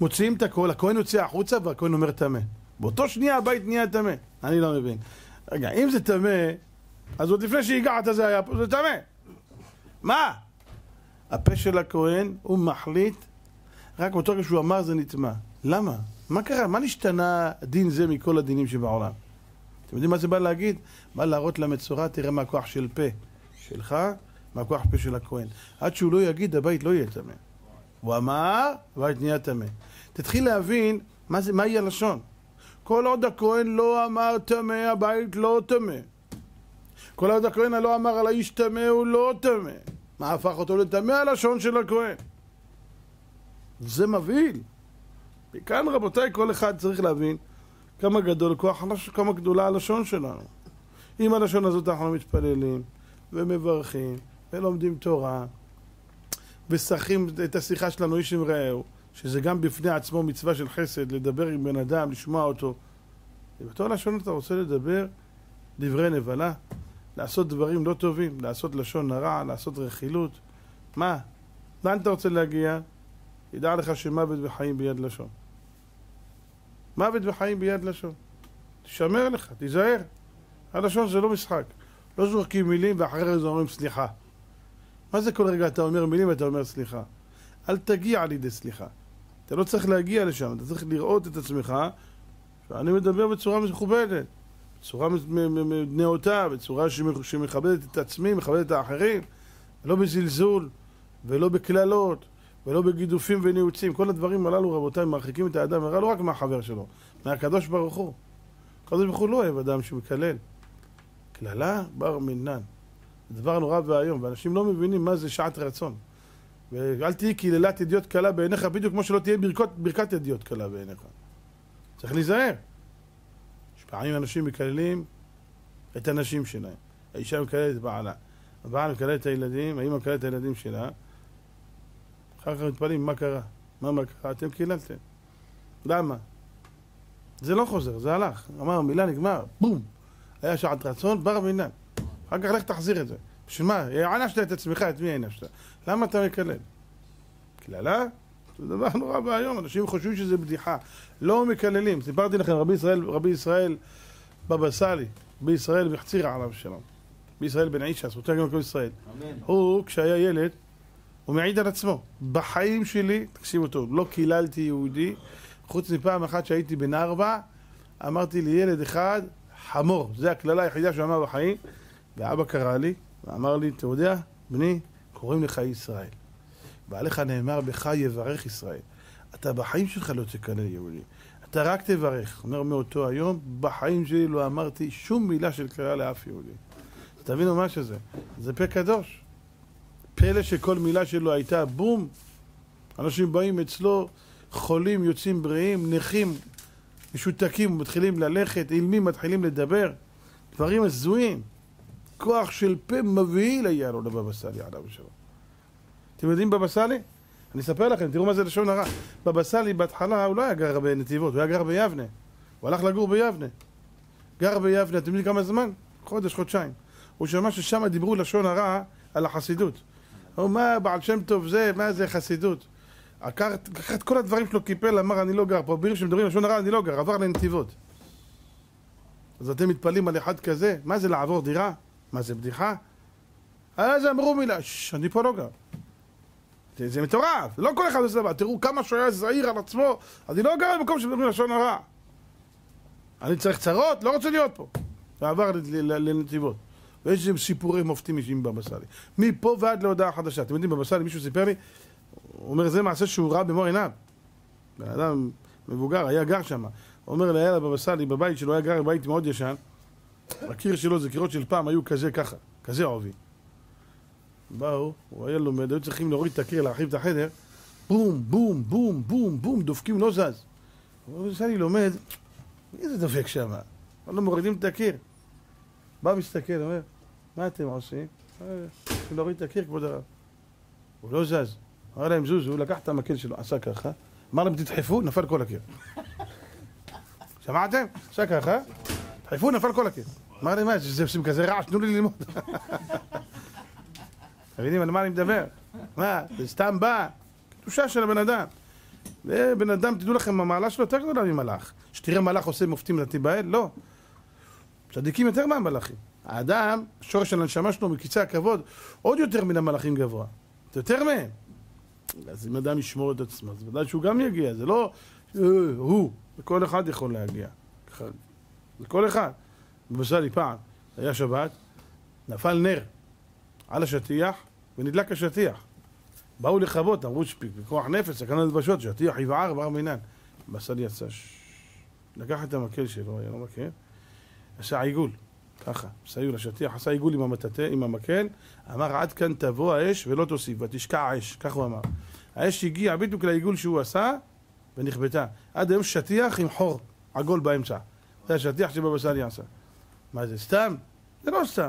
מוציאים את הכל, הכהן יוצא החוצה והכהן אומר טמא. באותו שנייה הבית נהיה טמא. אני לא מבין. רגע, אם זה טמא, אז עוד לפני שהגעת זה היה פה, זה טמא. מה? הפה של הכהן, הוא מחליט, רק באותו רגע שהוא אמר זה נטמע. למה? מה קרה? מה נשתנה דין זה מכל הדינים שבעולם? אתם יודעים מה זה בא להגיד? בא להראות למצורע, תראה מה הכוח של פה שלך, מה הכוח פה של הכהן. עד שהוא לא יגיד, הבית לא יהיה טמא. הוא אמר, הבית נהיה טמא. תתחיל להבין מה זה, מהי הלשון. כל עוד הכהן לא אמר טמא, הבית לא טמא. כל עוד הכהן לא אמר על האיש טמא, הוא לא טמא. מה הפך אותו לטמא? הלשון של הכהן. זה מבהיל. וכאן רבותיי, כל אחד צריך להבין כמה גדול כוח, כמה גדולה הלשון שלנו. עם הלשון הזאת אנחנו מתפללים ומברכים ולומדים תורה ושחים את השיחה שלנו איש עם רעהו, שזה גם בפני עצמו מצווה של חסד, לדבר עם בן אדם, לשמוע אותו. ובאותו לשון אתה רוצה לדבר דברי נבלה, לעשות דברים לא טובים, לעשות לשון הרע, לעשות רכילות. מה? לאן אתה רוצה להגיע? ידע לך שמוות וחיים ביד לשון. מוות וחיים ביד לשון. תשמר לך, תיזהר. הלשון זה לא משחק. לא זורקים מילים ואחרי זה אומרים סליחה. מה זה כל רגע אתה אומר מילים ואתה אומר סליחה? אל תגיע לידי סליחה. אתה לא צריך להגיע לשם, אתה צריך לראות את עצמך שאני מדבר בצורה מכובדת, בצורה נאותה, בצורה שמכבדת את עצמי, מכבדת את האחרים, לא בזלזול ולא בקללות ולא בגידופים וניאוצים. כל הדברים הללו, רבותיי, מרחיקים את האדם הרע לא רק מהחבר שלו, מהקדוש ברוך הוא. הקדוש ברוך הוא לא אוהב אדם שמקלל. קללה בר מינן. דבר נורא ואיום, ואנשים לא מבינים מה זה שעת רצון. ואל תהיי קללת ידיעות קלה בעיניך, בדיוק כמו שלא תהיה ברכות, ברכת ידיעות קלה בעיניך. צריך להיזהר. יש פעמים אנשים מקללים את הנשים שלהם. האישה מקללת את בעלה. הבעל מקלל את הילדים, האמא מקללת את הילדים שלה. אחר כך מתפלאים, מה קרה? מה, מה קרה? אתם קיללתם. למה? זה לא חוזר, זה הלך. אמר, מילה נגמר, בום. היה שעת רצון, בר מינן. אחר כך לך תחזיר את זה. בשביל מה? הענשת את עצמך, את מי הענשת? למה אתה מקלל? קללה? זה דבר נורא ואיום, אנשים חושבים שזה בדיחה. לא מקללים. סיפרתי לכם, רבי ישראל, רבי ישראל בבא סאלי, רבי ישראל בחצירה עליו שלום. רבי ישראל בן עישה, זכותו גם לכל ישראל. אמן. הוא, כשהיה ילד, הוא מעיד על עצמו. בחיים שלי, תקשיבו טוב, לא קיללתי יהודי, חוץ מפעם אחת שהייתי בן ארבע, אמרתי לילד אחד, חמור. זו הקללה היחידה שהוא אמר בחיים. ואבא קרא לי, ואמר לי, אתה יודע, בני, קוראים לך ישראל. ועליך נאמר, בך יברך ישראל. אתה בחיים שלך לא תקלל יהודי. אתה רק תברך. אומר מאותו היום, בחיים שלי לא אמרתי שום מילה של קריאה לאף יהודי. תבינו מה שזה. זה פה קדוש. פלא שכל מילה שלו הייתה בום. אנשים באים אצלו, חולים, יוצאים בריאים, נכים, משותקים, מתחילים ללכת, אילמים, מתחילים לדבר. דברים הזויים. כוח של פה מבהיל היה לו לבבא סאלי עליו השלום. אתם יודעים בבא סאלי? אני אספר לכם, תראו מה זה לשון הרע. בבא סאלי בהתחלה הוא לא היה גר בנתיבות, הוא היה גר ביבנה. הוא הלך לגור ביבנה. גר ביבנה, אתם יודעים כמה זמן? חודש, חודשיים. הוא שמע ששם דיברו לשון הרע על החסידות. הוא מה, בעל שם טוב זה, מה זה חסידות? לקח את כל הדברים שלו, קיפל, אמר אני לא גר פה. בעיר שמדברים לשון הרע אני לא גר, עבר לנתיבות. אז אתם מתפלאים על אחד כזה? מה זה לעבור דירה? מה זה בדיחה? אז אמרו מילה, ששש, אני פה לא גר. זה מטורף, לא כל אחד עושה דבר, תראו כמה שהוא היה זהיר על עצמו, אני לא גר במקום שמדברים לשון הרע. אני צריך צרות, לא רוצה להיות פה. ועבר לנתיבות. ויש שם סיפורי מופתים אישיים בבא סאלי. מפה ועד להודעה חדשה. אתם יודעים, בבא סאלי, מישהו סיפר לי, הוא אומר, זה מעשה שהוא ראה במו עיניו. בן אדם מבוגר, היה גר שם. הוא אומר לילד בבא סאלי, בבית שלו, היה גר בבית מאוד ישן. הקיר שלו זה קירות של פעם, היו כזה ככה, כזה עובי. באו, הוא היה לומד, היו צריכים להוריד את הקיר, להרחיב את החדר, בום, בום, בום, בום, בום, דופקים, לא זז. הוא אומר, אני לומד, מי זה דופק שם? לא מורידים את הקיר. בא מסתכל, אומר, מה אתם עושים? צריכים להוריד את הקיר, כבוד הרב. הוא לא זז. אמר להם זוזו, הוא לקח את המקל שלו, עשה ככה, אמר להם תדחפו, נפל כל הקיר. <laughs> שמעתם? עשה ככה, דחפו, נפל כל הקיר. אמר לי, מה, זה עושים כזה רעש, תנו לי ללמוד. <laughs> אתם יודעים על מה אני מדבר? מה, זה סתם בא, קדושה של הבן אדם. בן אדם, תדעו לכם, המעלה שלו יותר גדולה ממלאך. שתראה מלאך עושה מופתים לתיבהל? לא. צדיקים יותר מהמלאכים. האדם, השורש של הנשמה שלו מקיצה הכבוד, עוד יותר מן המלאכים גבוה. זה יותר מהם. אז אם אדם ישמור את עצמו, אז ודאי שהוא גם יגיע, זה לא אה, הוא, כל אחד יכול להגיע. זה כל אחד. למשל, פעם, היה שבת, נפל נר על השטיח ונדלק השטיח. באו לכבות, אמרו שפיק, בכוח נפש, סכנה לבשות, שטיח יבער בר מינן. בסל יצא, לקח את המקל שלו, היה לו מקל, עשה עיגול, ככה, מסייעו לשטיח, עשה עיגול עם המטאטא, עם המקל, אמר עד כאן תבוא האש ולא תוסיף, ותשקע האש, כך הוא אמר. האש הגיעה בדיוק לעיגול שהוא עשה ונכבתה. עד היום שטיח עם חור עגול באמצע. זה השטיח שבבא סאלי עשה. מה זה, סתם? זה לא סתם.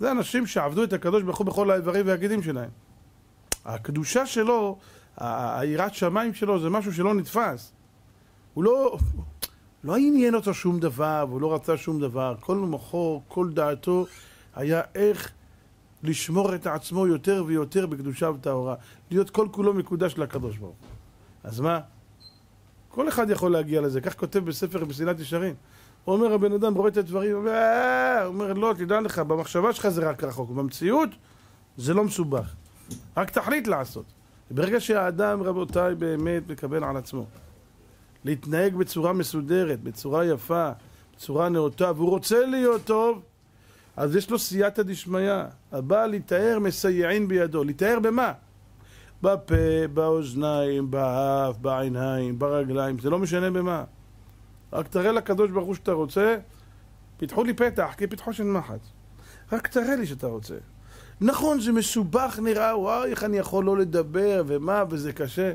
זה אנשים שעבדו את הקדוש ברוך הוא בכל האיברים והגידים שלהם. הקדושה שלו, היראת שמיים שלו, זה משהו שלא נתפס. הוא לא... לא עניין אותו שום דבר, והוא לא רצה שום דבר. כל מוחו, כל דעתו, היה איך לשמור את עצמו יותר ויותר בקדושה וטהורה. להיות כל כולו מקודש לקדוש ברוך הוא. אז מה? כל אחד יכול להגיע לזה. כך כותב בספר מסילת ישרים. אומר, הבן אדם רואה את הדברים, אה", הוא אומר, לא, תדע לך, במחשבה שלך זה רק רחוק, במציאות זה לא מסובך. רק תחליט לעשות. ברגע שהאדם, רבותיי, באמת מקבל על עצמו להתנהג בצורה מסודרת, בצורה יפה, בצורה נאותה, והוא רוצה להיות טוב, אז יש לו סייעתא דשמיא. הבא להיטהר מסייעין בידו. להיטהר במה? בפה, באוזניים, באף, בעיניים, ברגליים, זה לא משנה במה. רק תראה לקדוש ברוך הוא שאתה רוצה, פיתחו לי פתח כפתחו של מחץ. רק תראה לי שאתה רוצה. נכון, זה מסובך נראה, וואי, איך אני יכול לא לדבר, ומה, וזה קשה.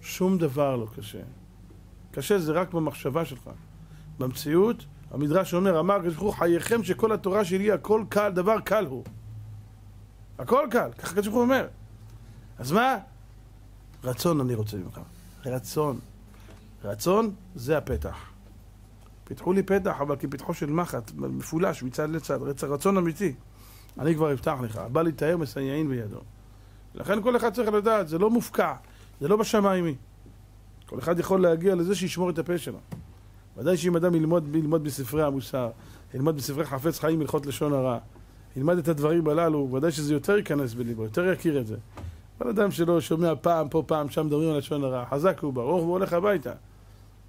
שום דבר לא קשה. קשה זה רק במחשבה שלך. במציאות, המדרש אומר, אמר הקדוש ברוך הוא, חייכם שכל התורה שלי הכל קל, דבר קל הוא. הכל קל, ככה הקדוש ברוך הוא אומר. אז מה? רצון אני רוצה ממך. רצון. רצון זה הפתח. פיתחו לי פתח, אבל כפתחו של מחט, מפולש מצד לצד, רצ... רצון אמיתי. אני כבר אפתח לך. בא להיטהר מסייעין בידו. לכן כל אחד צריך לדעת, זה לא מופקע, זה לא בשמיימי. כל אחד יכול להגיע לזה שישמור את הפה שלו. ודאי שאם אדם ילמוד, ילמוד בספרי המוסר, ילמוד בספרי חפץ חיים הלכות לשון הרע, ילמד את הדברים הללו, ודאי שזה יותר ייכנס בליבו, יותר יכיר את זה. כל אדם שלא שומע פעם פה, פעם שם, מדברים על לשון הרע, חזק הוא ברוך והוא הולך הביתה.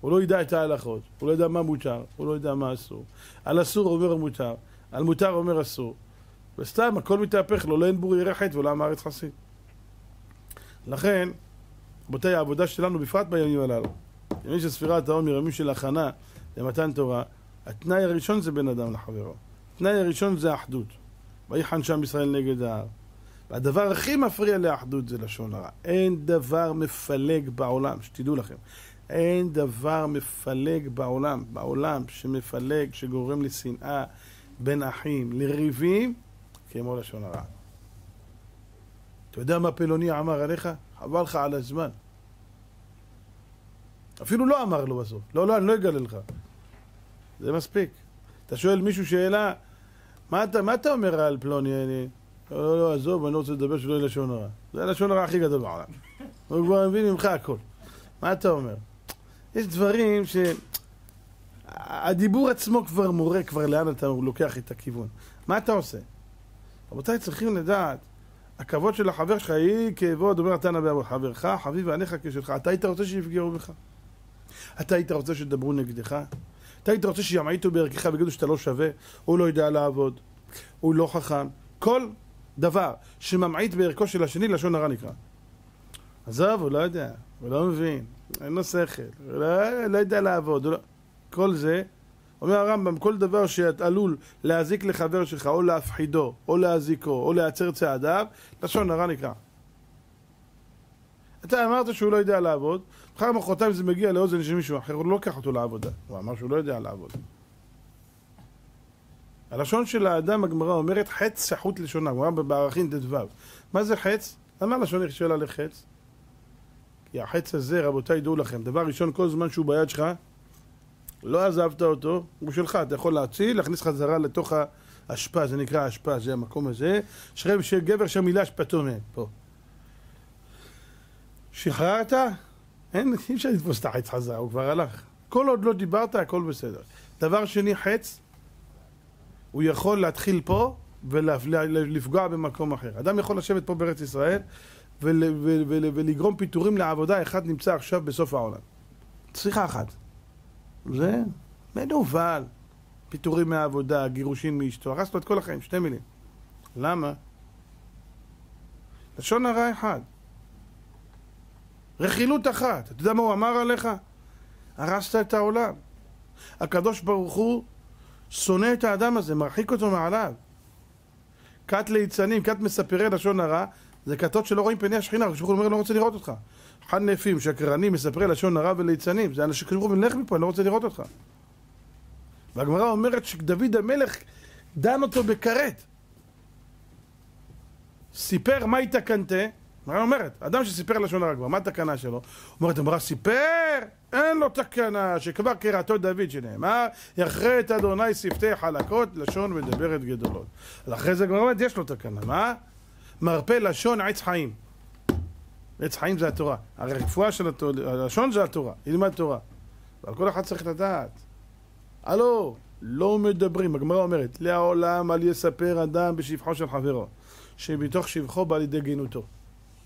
הוא לא ידע את ההלכות, הוא לא ידע מה מותר, הוא לא ידע מה אסור. על אסור אומר מותר, על מותר אומר אסור. וסתם, הכל מתהפך לו, לא אין בור ירא חטא ולעם הארץ חסיד. לכן, רבותיי, העבודה שלנו, בפרט בימים הללו, ימים של ספירת העומר, ימים של הכנה למתן תורה, התנאי הראשון זה בין אדם לחברו. התנאי הראשון זה אחדות. ויחן שם ישראל נגד ההר. והדבר הכי מפריע לאחדות זה לשון הרע. אין דבר מפלג בעולם, שתדעו לכם. אין דבר מפלג בעולם, בעולם שמפלג, שגורם לשנאה בין אחים, לריבים, כמו לשון הרע. אתה יודע מה פלוני אמר עליך? חבל לך על הזמן. אפילו לא אמר לו בסוף. לא, לא, אני לא אגלה לך. זה מספיק. אתה שואל מישהו שאלה, מה אתה, מה אתה אומר על פלוני? אני... לא, לא, לא, עזוב, אני לא רוצה לדבר שלא יהיה לשון הרע. זה הלשון הרע הכי גדול בעולם. הוא כבר מבין ממך הכל. מה אתה אומר? יש דברים ש... הדיבור עצמו כבר מורה, כבר לאן אתה לוקח את הכיוון. מה אתה עושה? רבותיי, צריכים לדעת, הכבוד של החבר שלך היא כבוד, אומר נתן אבי חברך, חביב עליך כשלך. אתה היית רוצה שיפגעו בך? אתה היית רוצה שידברו נגדך? אתה היית רוצה שימעיטו בערכך ויגידו שאתה לא שווה? הוא לא יודע לעבוד, הוא לא חכם. כל דבר שממעיט בערכו של השני, לשון הרע נקרא. עזוב, הוא לא יודע, הוא לא מבין, אין לו שכל, לא, לא יודע לעבוד, לא... כל זה, אומר הרמב"ם, כל דבר שעלול להזיק לחבר שלך, או להפחידו, או להזיקו, או להצר צעדיו, לשון הרע נקרא. אתה אמרת שהוא לא יודע לעבוד, מחר מחרתיים זה מגיע לאוזן של מישהו אחר, הוא לא לקח אותו לעבודה. הוא אמר שהוא לא יודע לעבוד. הלשון של האדם, הגמרא אומרת, חץ סחוט לשונה, הוא אמר בערכין ט"ו. מה זה חץ? למה לשון נכשלה לחץ? כי החץ הזה, רבותיי, דעו לכם, דבר ראשון, כל זמן שהוא ביד שלך, לא עזבת אותו, הוא שלך, אתה יכול להציל, להכניס חזרה לתוך האשפה, זה נקרא האשפה, זה המקום הזה, שכם שגבר שהמילה אשפתו מהם, פה. שחררת? אין, אי אפשר לתפוס את החץ חזרה, הוא כבר הלך. כל עוד לא דיברת, הכל בסדר. דבר שני, חץ, הוא יכול להתחיל פה ולפגוע במקום אחר. אדם יכול לשבת פה בארץ ישראל ול, ול, ול, ולגרום פיטורים לעבודה, אחד נמצא עכשיו בסוף העולם. צריכה אחת. זה מנוול. פיטורים מהעבודה, גירושים מאשתו, הרס לו את כל החיים, שתי מילים. למה? לשון הרע אחד. רכילות אחת. אתה יודע מה הוא אמר עליך? הרסת את העולם. הקדוש ברוך הוא שונא את האדם הזה, מרחיק אותו מעליו. כת ליצנים, כת מספרי לשון הרע, זה כתות שלא רואים פני השכינה, הקדוש ברוך הוא אומר לא רוצה לראות אותך. חנפים, שקרנים, מספרי לשון הרע וליצנים, זה אנשים שקדוש ברוך הוא לך מפה, אני לא רוצה לראות אותך. והגמרא אומרת שדוד המלך דן אותו בכרת. סיפר מה התקנתה, הגמרא אומרת, אדם שסיפר לשון הרע כבר, מה התקנה שלו? אומרת הגמרא, סיפר, אין לו תקנה, שכבר קראתו דוד שנאמר, יכרת אדוני שפתי חלקות, לשון מדברת גדולות. אז אחרי זה הגמרא אומרת, יש לו תקנה, מה? מרפא לשון עץ חיים. עץ חיים זה התורה. הרי הרפואה של התורה, הלשון זה התורה, ילמד תורה. אבל כל אחד צריך לדעת. הלו, לא מדברים, הגמרא אומרת, לעולם אל יספר אדם בשבחו של חברו. שמתוך שבחו בא לידי גינותו.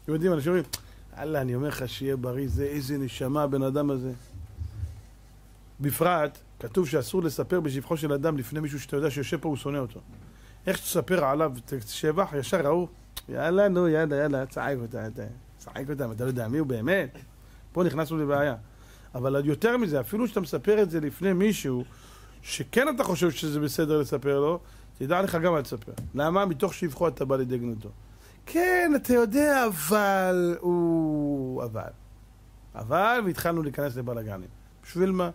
אתם יודעים, אנשים אומרים, אללה, אני אומר לך שיהיה בריא, זה איזה נשמה הבן אדם הזה. בפרט, כתוב שאסור לספר בשבחו של אדם לפני מישהו שאתה יודע שיושב פה, הוא שונא אותו. איך שתספר עליו שבח, ישר ראו, יאללה, נו, יאללה, יאללה, צעק אותה, צעק אותם, אתה לא יודע מי הוא באמת? פה נכנסנו לבעיה. אבל יותר מזה, אפילו שאתה מספר את זה לפני מישהו, שכן אתה חושב שזה בסדר לספר לו, תדע לך גם מה לספר. למה? מתוך שבחו אתה בא לידי גנותו. כן, אתה יודע, אבל הוא... אבל. אבל, והתחלנו להיכנס לבלאגנים. בשביל מה?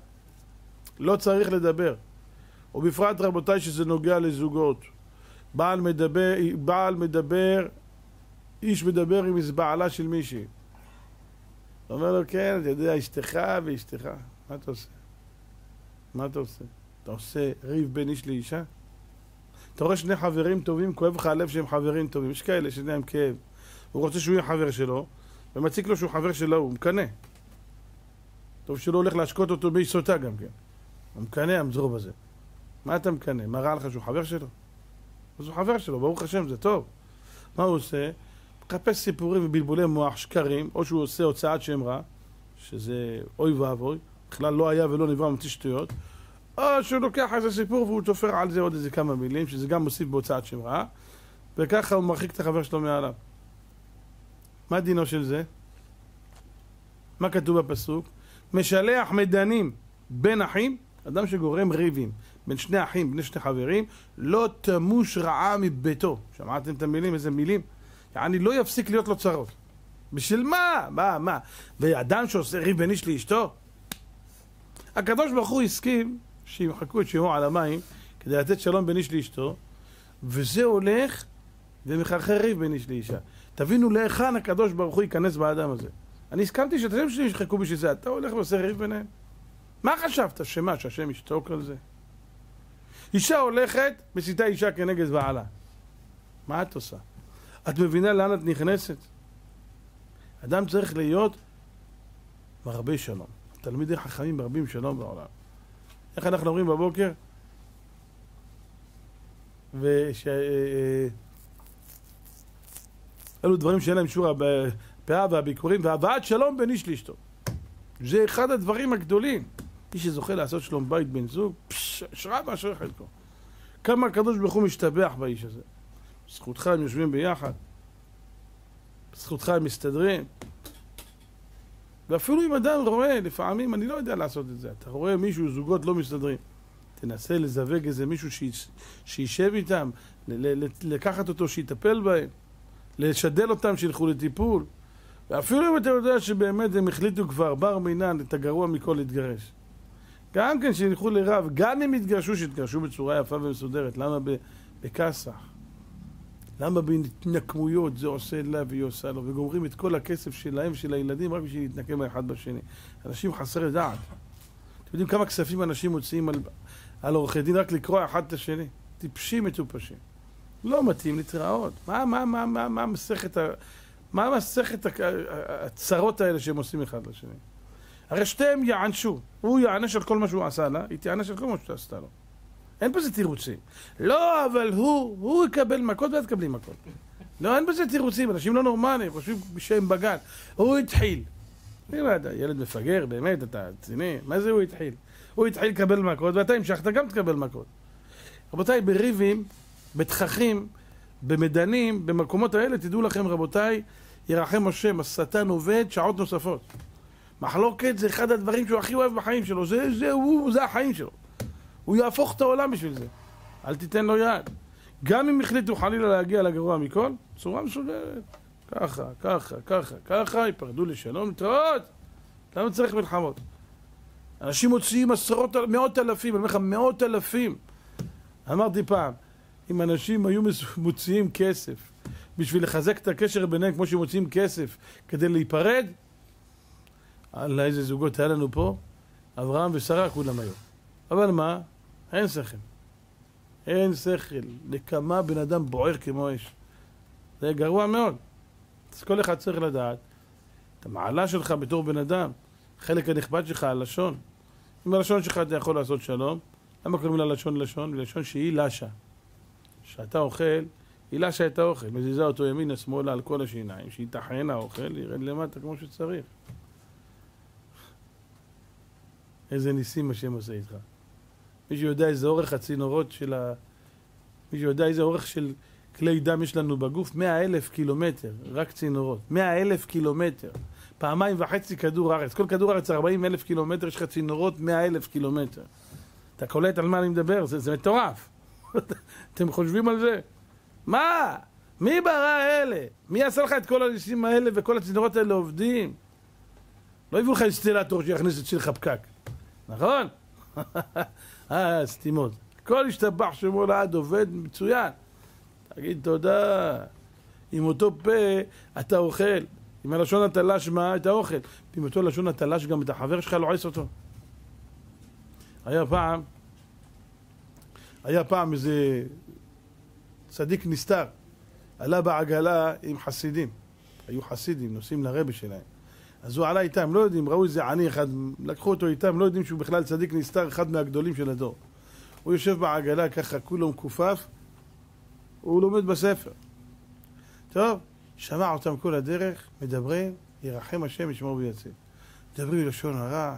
לא צריך לדבר. ובפרט, רבותיי, שזה נוגע לזוגות. בעל מדבר, בעל מדבר, איש מדבר עם בעלה של מישהי. הוא אומר לו, כן, אתה יודע, אשתך ואשתך. מה אתה עושה? מה אתה עושה? אתה עושה ריב בין איש לאישה? אתה רואה שני חברים טובים, כואב לך הלב שהם חברים טובים. יש כאלה שיש להם כאב. הוא רוצה שהוא יהיה חבר שלו, ומציק לו שהוא חבר שלו, הוא מקנא. טוב שלא הולך להשקות אותו באיש סוטה גם כן. הוא מקנא המזרוב הזה. מה אתה מקנא? מה רע לך שהוא חבר שלו? אז הוא חבר שלו, ברוך השם, זה טוב. מה הוא עושה? מחפש סיפורים ובלבולי מוח, שקרים, או שהוא עושה הוצאת שם רע, שזה אוי ואבוי, בכלל לא היה ולא נברא ממציא שטויות, או שהוא לוקח איזה סיפור והוא תופר על זה עוד איזה כמה מילים, שזה גם מוסיף בהוצאת שם רע, וככה הוא מרחיק את החבר שלו מעליו. מה דינו של זה? מה כתוב בפסוק? משלח מדנים בין אחים, אדם שגורם ריבים בין שני אחים, בני שני חברים, לא תמוש רעה מביתו. שמעתם את המילים? איזה מילים? יעני לא יפסיק להיות לו צרות. בשביל מה? מה, מה? ואדם שעושה ריב בין איש לאשתו? הקדוש ברוך הוא הסכים שימחקו את שמו על המים כדי לתת שלום בין איש לאשתו, וזה הולך ומחרחר ריב בין איש לאישה. תבינו להיכן הקדוש ברוך הוא ייכנס באדם הזה. אני הסכמתי שאתם שלי ישחקו בשביל זה, אתה הולך ועושה ריב ביניהם? מה חשבת? שמה, שהשם ישתוק על זה? אישה הולכת, מסיתה אישה כנגד בעלה. מה את עושה? את מבינה לאן את נכנסת? אדם צריך להיות מרבה שלום. תלמידי חכמים מרבים שלום בעולם. איך אנחנו אומרים בבוקר? וש... אה, אה, אלו דברים שאין להם שור הפאה והביקורים והבאת שלום בין איש לאשתו. זה אחד הדברים הגדולים. מי שזוכה לעשות שלום בית בן זוג, אשרה באשר חלקו. כמה הקדוש ברוך הוא משתבח באיש הזה. בזכותך הם יושבים ביחד, בזכותך הם מסתדרים. ואפילו אם אדם רואה, לפעמים, אני לא יודע לעשות את זה, אתה רואה מישהו, זוגות לא מסתדרים. תנסה לזווג איזה מישהו שישב איתם, לקחת אותו, שיטפל בהם, לשדל אותם, שילכו לטיפול. ואפילו אם אתה יודע שבאמת הם החליטו כבר בר מינן את הגרוע מכל להתגרש. גם כן שילכו לרב, גם אם יתגרשו, שיתגרשו בצורה יפה ומסודרת. למה בכסח? למה בהתנקמויות זה עושה לה והיא עושה לו, וגומרים את כל הכסף שלהם ושל הילדים רק בשביל להתנקם האחד בשני. אנשים חסרי דעת. אתם יודעים כמה כספים אנשים מוציאים על, על עורכי דין רק לקרוא אחד את השני? טיפשים מטופשים. לא מתאים להתראות. מה, מה, מה, מה, מה מסכת, ה... מה מסכת הצרות האלה שהם עושים אחד לשני? הרי שתיהם יענשו. הוא יענש על כל מה שהוא עשה לה, היא תיענש על כל מה שאתה עשתה לו. אין בזה תירוצים. לא, אבל הוא, הוא יקבל מכות ואת תקבלי מכות. לא, אין בזה תירוצים, אנשים לא נורמליים, חושבים שהם בגן. הוא התחיל. אני לא יודע, ילד מפגר, באמת, אתה רציני? מה זה הוא התחיל? הוא התחיל לקבל מכות ואתה המשכת גם תקבל מכות. רבותיי, בריבים, בתככים, במדנים, במקומות האלה, תדעו לכם, רבותיי, ירחם השם, השטן עובד שעות נוספות. מחלוקת זה אחד הדברים שהוא הכי אוהב בחיים שלו, זה, זה הוא, זה החיים שלו. הוא יהפוך את העולם בשביל זה. אל תיתן לו יד. גם אם החליטו חלילה להגיע לגרוע מכל, צורה מסודרת. ככה, ככה, ככה, ככה, ייפרדו לשלום, להתראות. למה צריך מלחמות? אנשים מוציאים עשרות, מאות אלפים, אני אומר לך, מאות אלפים. אמרתי פעם, אם אנשים היו מוציאים כסף בשביל לחזק את הקשר ביניהם כמו שמוציאים כסף כדי להיפרד, אללה איזה זוגות היה לנו פה, אברהם ושרה כולם היו. אבל מה? אין שכל. אין שכל. לכמה בן אדם בוער כמו אש. זה גרוע מאוד. אז כל אחד צריך לדעת את המעלה שלך בתור בן אדם, חלק הנכבד שלך, הלשון. עם הלשון שלך אתה יכול לעשות שלום. למה קוראים ללשון לשון? לשון שהיא לשה. כשאתה אוכל, היא לשה את האוכל, מזיזה אותו ימינה שמאלה על כל השיניים, שייטחן האוכל, ירד למטה כמו שצריך. איזה ניסים השם עושה איתך. מישהו יודע איזה אורך הצינורות של ה... מישהו יודע איזה אורך של כלי דם יש לנו בגוף? מאה אלף קילומטר, רק צינורות. מאה אלף קילומטר. פעמיים וחצי כדור הארץ. כל כדור הארץ 40 אלף קילומטר, יש לך צינורות מאה אלף קילומטר. אתה קולט על מה אני מדבר? זה, זה מטורף. <laughs> אתם חושבים על זה? מה? מי ברא אלה? מי עשה לך את כל הניסים האלה וכל הצינורות האלה עובדים? לא הביאו לך אינסטלטור שיכניס את שלך פקק, נכון? <laughs> אה, סתימות. כל השתבח שמו לעד עובד מצוין. תגיד תודה. עם אותו פה אתה אוכל. עם הלשון אתה לש מה? את האוכל. ועם אותו לשון אתה לש גם את החבר שלך לועס אותו. היה פעם, היה פעם איזה צדיק נסתר, עלה בעגלה עם חסידים. היו חסידים, נוסעים לרבי שלהם. אז הוא עלה איתם, לא יודעים, ראו איזה עני אחד, לקחו אותו איתם, לא יודעים שהוא בכלל צדיק נסתר, אחד מהגדולים של הדור. הוא יושב בעגלה ככה, כולו מכופף, הוא לומד בספר. טוב, שמע אותם כל הדרך, מדברים, ירחם השם, ישמור ויציל. מדברים לשון הרע,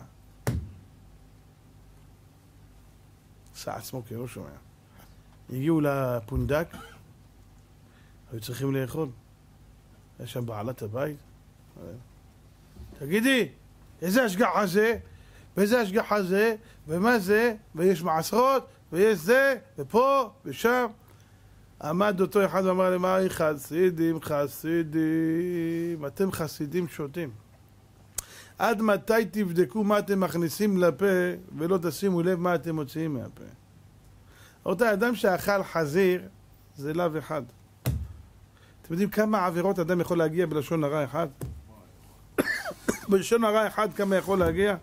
עשה עצמו כאילו שומע. הגיעו לפונדק, היו צריכים לאכול. היה שם בעלת הבית. תגידי, איזה השגחה זה? ואיזה השגחה זה? ומה זה? ויש מעשרות, ויש זה, ופה, ושם. עמד אותו אחד ואמר להם, היי חסידים, חסידים, אתם חסידים שוטים. עד מתי תבדקו מה אתם מכניסים לפה ולא תשימו לב מה אתם מוציאים מהפה? רבותיי, אדם שאכל חזיר זה לאו אחד. אתם יודעים כמה עבירות אדם יכול להגיע בלשון הרע אחד? בלשון הרע אחד כמה יכול להגיע?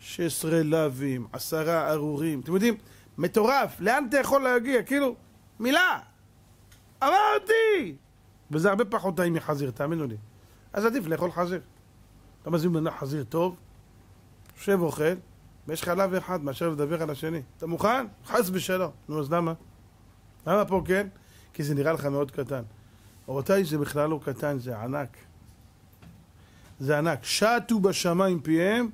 16 לאווים, עשרה ארורים. אתם יודעים, מטורף, לאן אתה יכול להגיע? כאילו, מילה! אמרתי! וזה הרבה פחות טעים מחזיר, תאמינו לי. אז עדיף לאכול חזיר. אתה מזמין לנו חזיר טוב, יושב אוכל, ויש לך לאו אחד מאשר לדבר על השני. אתה מוכן? חס ושלום. נו, אז למה? למה פה כן? כי זה נראה לך מאוד קטן. רבותיי, זה בכלל לא קטן, זה ענק. זה ענק. שטו בשמיים פיהם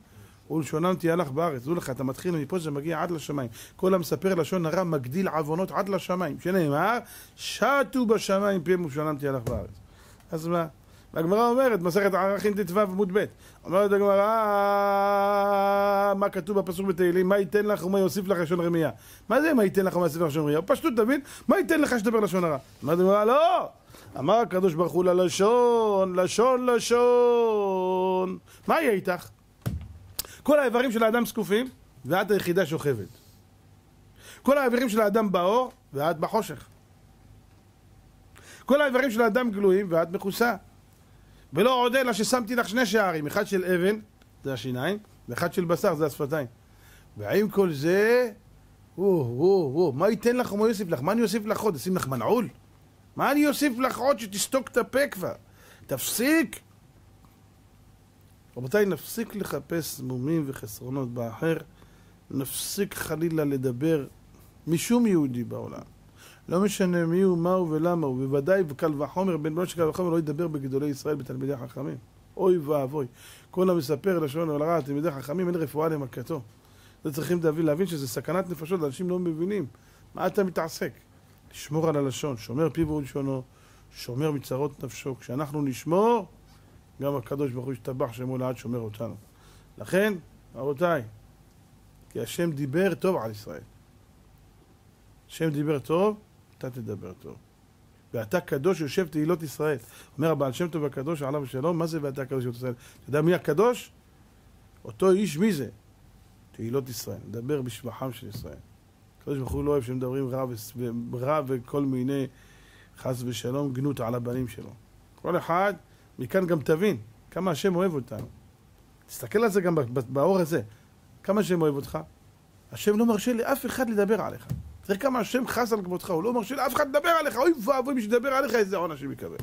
ולשונם תהיה לך בארץ. דעו לך, אתה מתחיל מפה שזה מגיע עד לשמיים. כל המספר לשון הרע מגדיל עוונות עד לשמיים. שנאמר, שטו בשמיים פיהם ולשונם תהיה לך בארץ. אז מה? והגמרא אומרת, מסכת ערכים ט"ו עמוד ב', אומרת הגמרא, מה כתוב בפסוק בתהילים, מה ייתן לך ומה יוסיף לך לשון רמייה? מה זה מה ייתן לך ומה יוסיף לך לשון רמייה? פשטות תבין, מה ייתן לך שתדבר לשון הרע? אומרת הגמרא, לא! אמר הקדוש ברוך הוא ללשון, לשון, לשון. מה יהיה איתך? כל האיברים של האדם זקופים, ואת היחידה שוכבת. כל האיברים של האדם באור, ואת בחושך. כל האיברים של האדם גלויים, ואת מכוסה. ולא עוד אלא ששמתי לך שני שערים, אחד של אבן, זה השיניים, ואחד של בשר, זה השפתיים. ועם כל זה, וואו, וואו, וואו, מה ייתן לך ומה יוסיף לך? מה אני אוסיף לך עוד? אשים לך מנעול? מה אני אוסיף לך עוד שתסתוק את הפה כבר? תפסיק! רבותיי, נפסיק לחפש מומים וחסרונות באחר, נפסיק חלילה לדבר משום יהודי בעולם. לא משנה מי הוא, מה הוא ולמה הוא, בוודאי וקל וחומר, בן בנו של קל וחומר לא ידבר בגדולי ישראל בתלמידי חכמים. אוי ואבוי. כל המספר לשון הרע תלמידי חכמים אין רפואה למכתו. זה צריכים להבין, להבין שזה סכנת נפשות, אנשים לא מבינים. מה אתה מתעסק? לשמור על הלשון, שומר פיו ולשונו, שומר מצרות נפשו. כשאנחנו נשמור, גם הקדוש ברוך הוא ישתבח שמו לעד שומר אותנו. לכן, רבותיי, כי השם דיבר טוב על ישראל. השם דיבר טוב, אתה תדבר טוב. ואתה קדוש יושב תהילות ישראל. אומר הבעל שם טוב הקדוש עליו השלום, מה זה ואתה קדוש יושב ישראל? אתה יודע מי הקדוש? אותו איש, מי זה? תהילות ישראל. מדבר בשבחם של ישראל. הקדוש ברוך הוא לא אוהב שמדברים רע, רע וכל מיני חס ושלום גנות על הבנים שלו. כל אחד, מכאן גם תבין כמה השם אוהב אותנו. תסתכל על זה גם באור הזה. כמה השם אוהב אותך. השם לא מרשה לאף אחד לדבר עליך. תראה כמה השם חס על כבודך, הוא לא מרשה לאף אחד לדבר עליך, אוי ואבוי מי שידבר עליך איזה עונש הוא יקבל.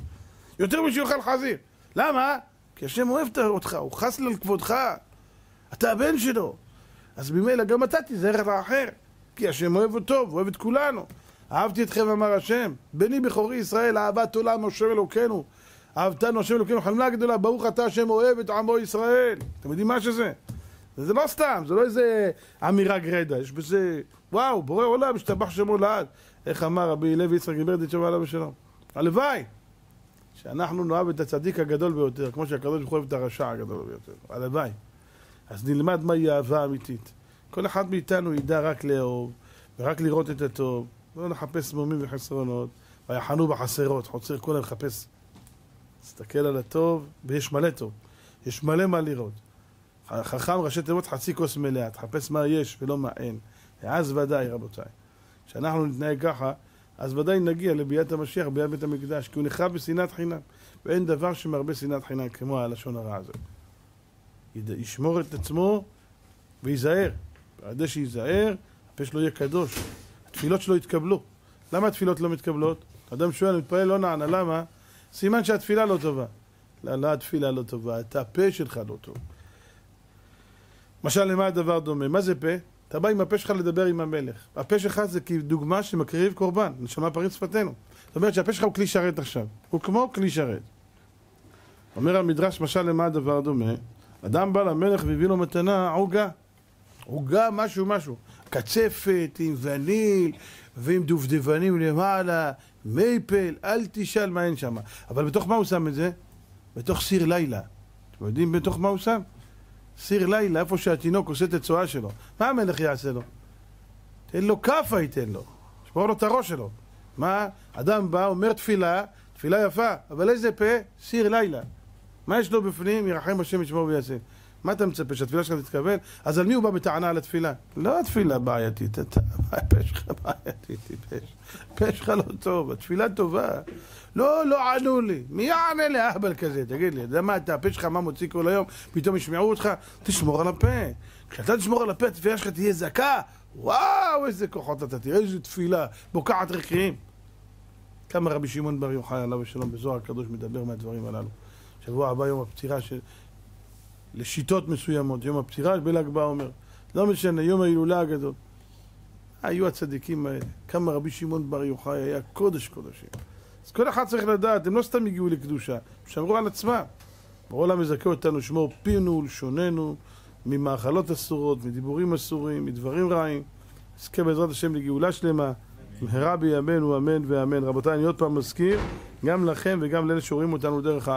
יותר משהוא יאכל חזיר. למה? כי השם אוהב אותך, הוא חס על כבודך. אתה הבן שלו. אז ממילא גם אתה תיזהר לאחר. כי השם אוהב אותו, הוא אוהב את כולנו. אהבתי אתכם אמר השם, בני בכורי ישראל, אהבת עולם השם אלוקינו. אהבתנו השם אלוקינו, חמלה גדולה, ברוך אתה השם אוהב את עמו ישראל. אתם יודעים מה שזה? זה לא סתם, זה לא איזה אמירה גרידא, יש בזה, וואו, בורא עולם, השתבח שמו לעד. איך אמר רבי לוי יצחק גיברדיץ' עליו השלום. הלוואי שאנחנו נאהב את הצדיק הגדול ביותר, כמו שהקדוש ברוך הוא אוהב את הרשע הגדול ביותר. הלוואי. אז נלמד מהי אהבה אמיתית. כל אחד מאיתנו ידע רק לאהוב, ורק לראות את הטוב, לא לחפש מומים וחסרונות, ויחנו בחסרות, חוצר כל היום לחפש. תסתכל על הטוב, ויש מלא טוב. יש מלא מה לראות. חכם ראשי תיבות חצי כוס מלאה, תחפש מה יש ולא מה אין. ואז ודאי, רבותיי, כשאנחנו נתנהג ככה, אז ודאי נגיע לביאת המשיח, ביאת בית המקדש, כי הוא נחרב בשנאת חינם. ואין דבר שמרבה שנאת חינם כמו הלשון הרע הזה. ישמור את עצמו וייזהר. ידי שייזהר, הפה שלו יהיה קדוש. התפילות שלו יתקבלו. למה התפילות לא מתקבלות? אדם שואל, מתפלל לא נענה, למה? סימן שהתפילה לא טובה. לא, לא התפילה לא טובה, את הפה שלך לא טוב. למשל, למה הדבר דומה? מה זה פה? אתה בא עם הפה שלך לדבר עם המלך. הפה שלך זה כדוגמה שמקריב קורבן, נשמה פריץ שפתנו. זאת אומרת שהפה שלך הוא כלי שרת עכשיו. הוא כמו כלי שרת. אומר המדרש, משל למה הדבר דומה? אדם בא למלך והביא לו מתנה עוגה. עוגה משהו משהו. קצפת עם וניל ועם דובדבנים למעלה, מייפל, אל תשאל מה אין שם. אבל בתוך מה הוא שם את זה? בתוך סיר לילה. אתם יודעים בתוך מה הוא שם? סיר לילה, איפה שהתינוק עושה את הצואה שלו. מה המלך יעשה לו? תן לו כאפה ייתן לו. שמור לו את הראש שלו. מה? אדם בא, אומר תפילה, תפילה יפה, אבל איזה פה? סיר לילה. מה יש לו בפנים? ירחם השם ישמור ויעשה. מה אתה מצפה, שהתפילה שלך תתקבל? אז על מי הוא בא בטענה על התפילה? לא התפילה בעייתית, אתה, הפה שלך בעייתי, טיפש. הפה שלך לא טוב, התפילה טובה. לא, לא ענו לי. מי יענה לאהבל כזה? תגיד לי, יודע מה, אתה הפה שלך, מה מוציא כל היום? פתאום ישמעו אותך? תשמור על הפה. כשאתה תשמור על הפה, התפילה שלך תהיה זכה. וואו, איזה כוחות אתה תראה, איזה תפילה, בוקעת רקיעים. כמה רבי שמעון בר יוחאי עליו השלום בזוהר הקדוש מדבר מהדברים הללו. שבוע הבא יום הפטירה של... לשיטות מסוימות, יום הפטירה בל"ג בעומר. לא משנה, יום ההילולה הגדול. היו הצדיקים האלה. כמה רבי שמעון בר יוחאי היה קודש קודשים. אז כל אחד צריך לדעת, הם לא סתם הגיעו לקדושה, הם שמרו על עצמם. בעולם מזכה אותנו שמור פינו ולשוננו ממאכלות אסורות, מדיבורים אסורים, מדברים רעים. נזכה בעזרת השם לגאולה שלמה. מהרה בימינו אמן ואמן. רבותיי, אני עוד פעם מזכיר, גם לכם וגם לאלה שרואים אותנו דרך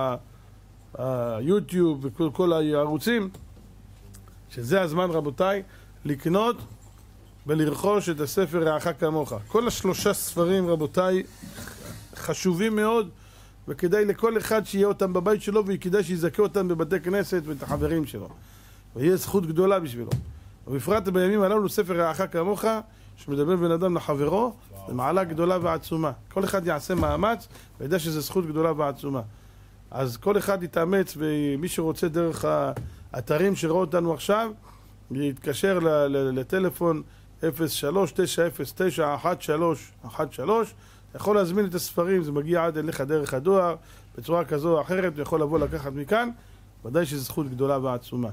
היוטיוב וכל כל הערוצים, שזה הזמן, רבותיי, לקנות ולרכוש את הספר רעך כמוך. כל השלושה ספרים, רבותיי, חשובים מאוד, וכדאי לכל אחד שיהיה אותם בבית שלו, וכדאי שיזכה אותם בבתי כנסת ואת החברים שלו. ויהיה זכות גדולה בשבילו. ובפרט בימים הללו ספר רעך כמוך, שמדבר בין אדם לחברו, זה מעלה גדולה ועצומה. כל אחד יעשה מאמץ, וידע שזו זכות גדולה ועצומה. אז כל אחד יתאמץ, ומי שרוצה דרך האתרים שראו אותנו עכשיו, יתקשר לטלפון 03-909-1313, יכול להזמין את הספרים, זה מגיע עד אליך דרך הדואר, בצורה כזו או אחרת, הוא יכול לבוא לקחת מכאן, ודאי שזו זכות גדולה ועצומה.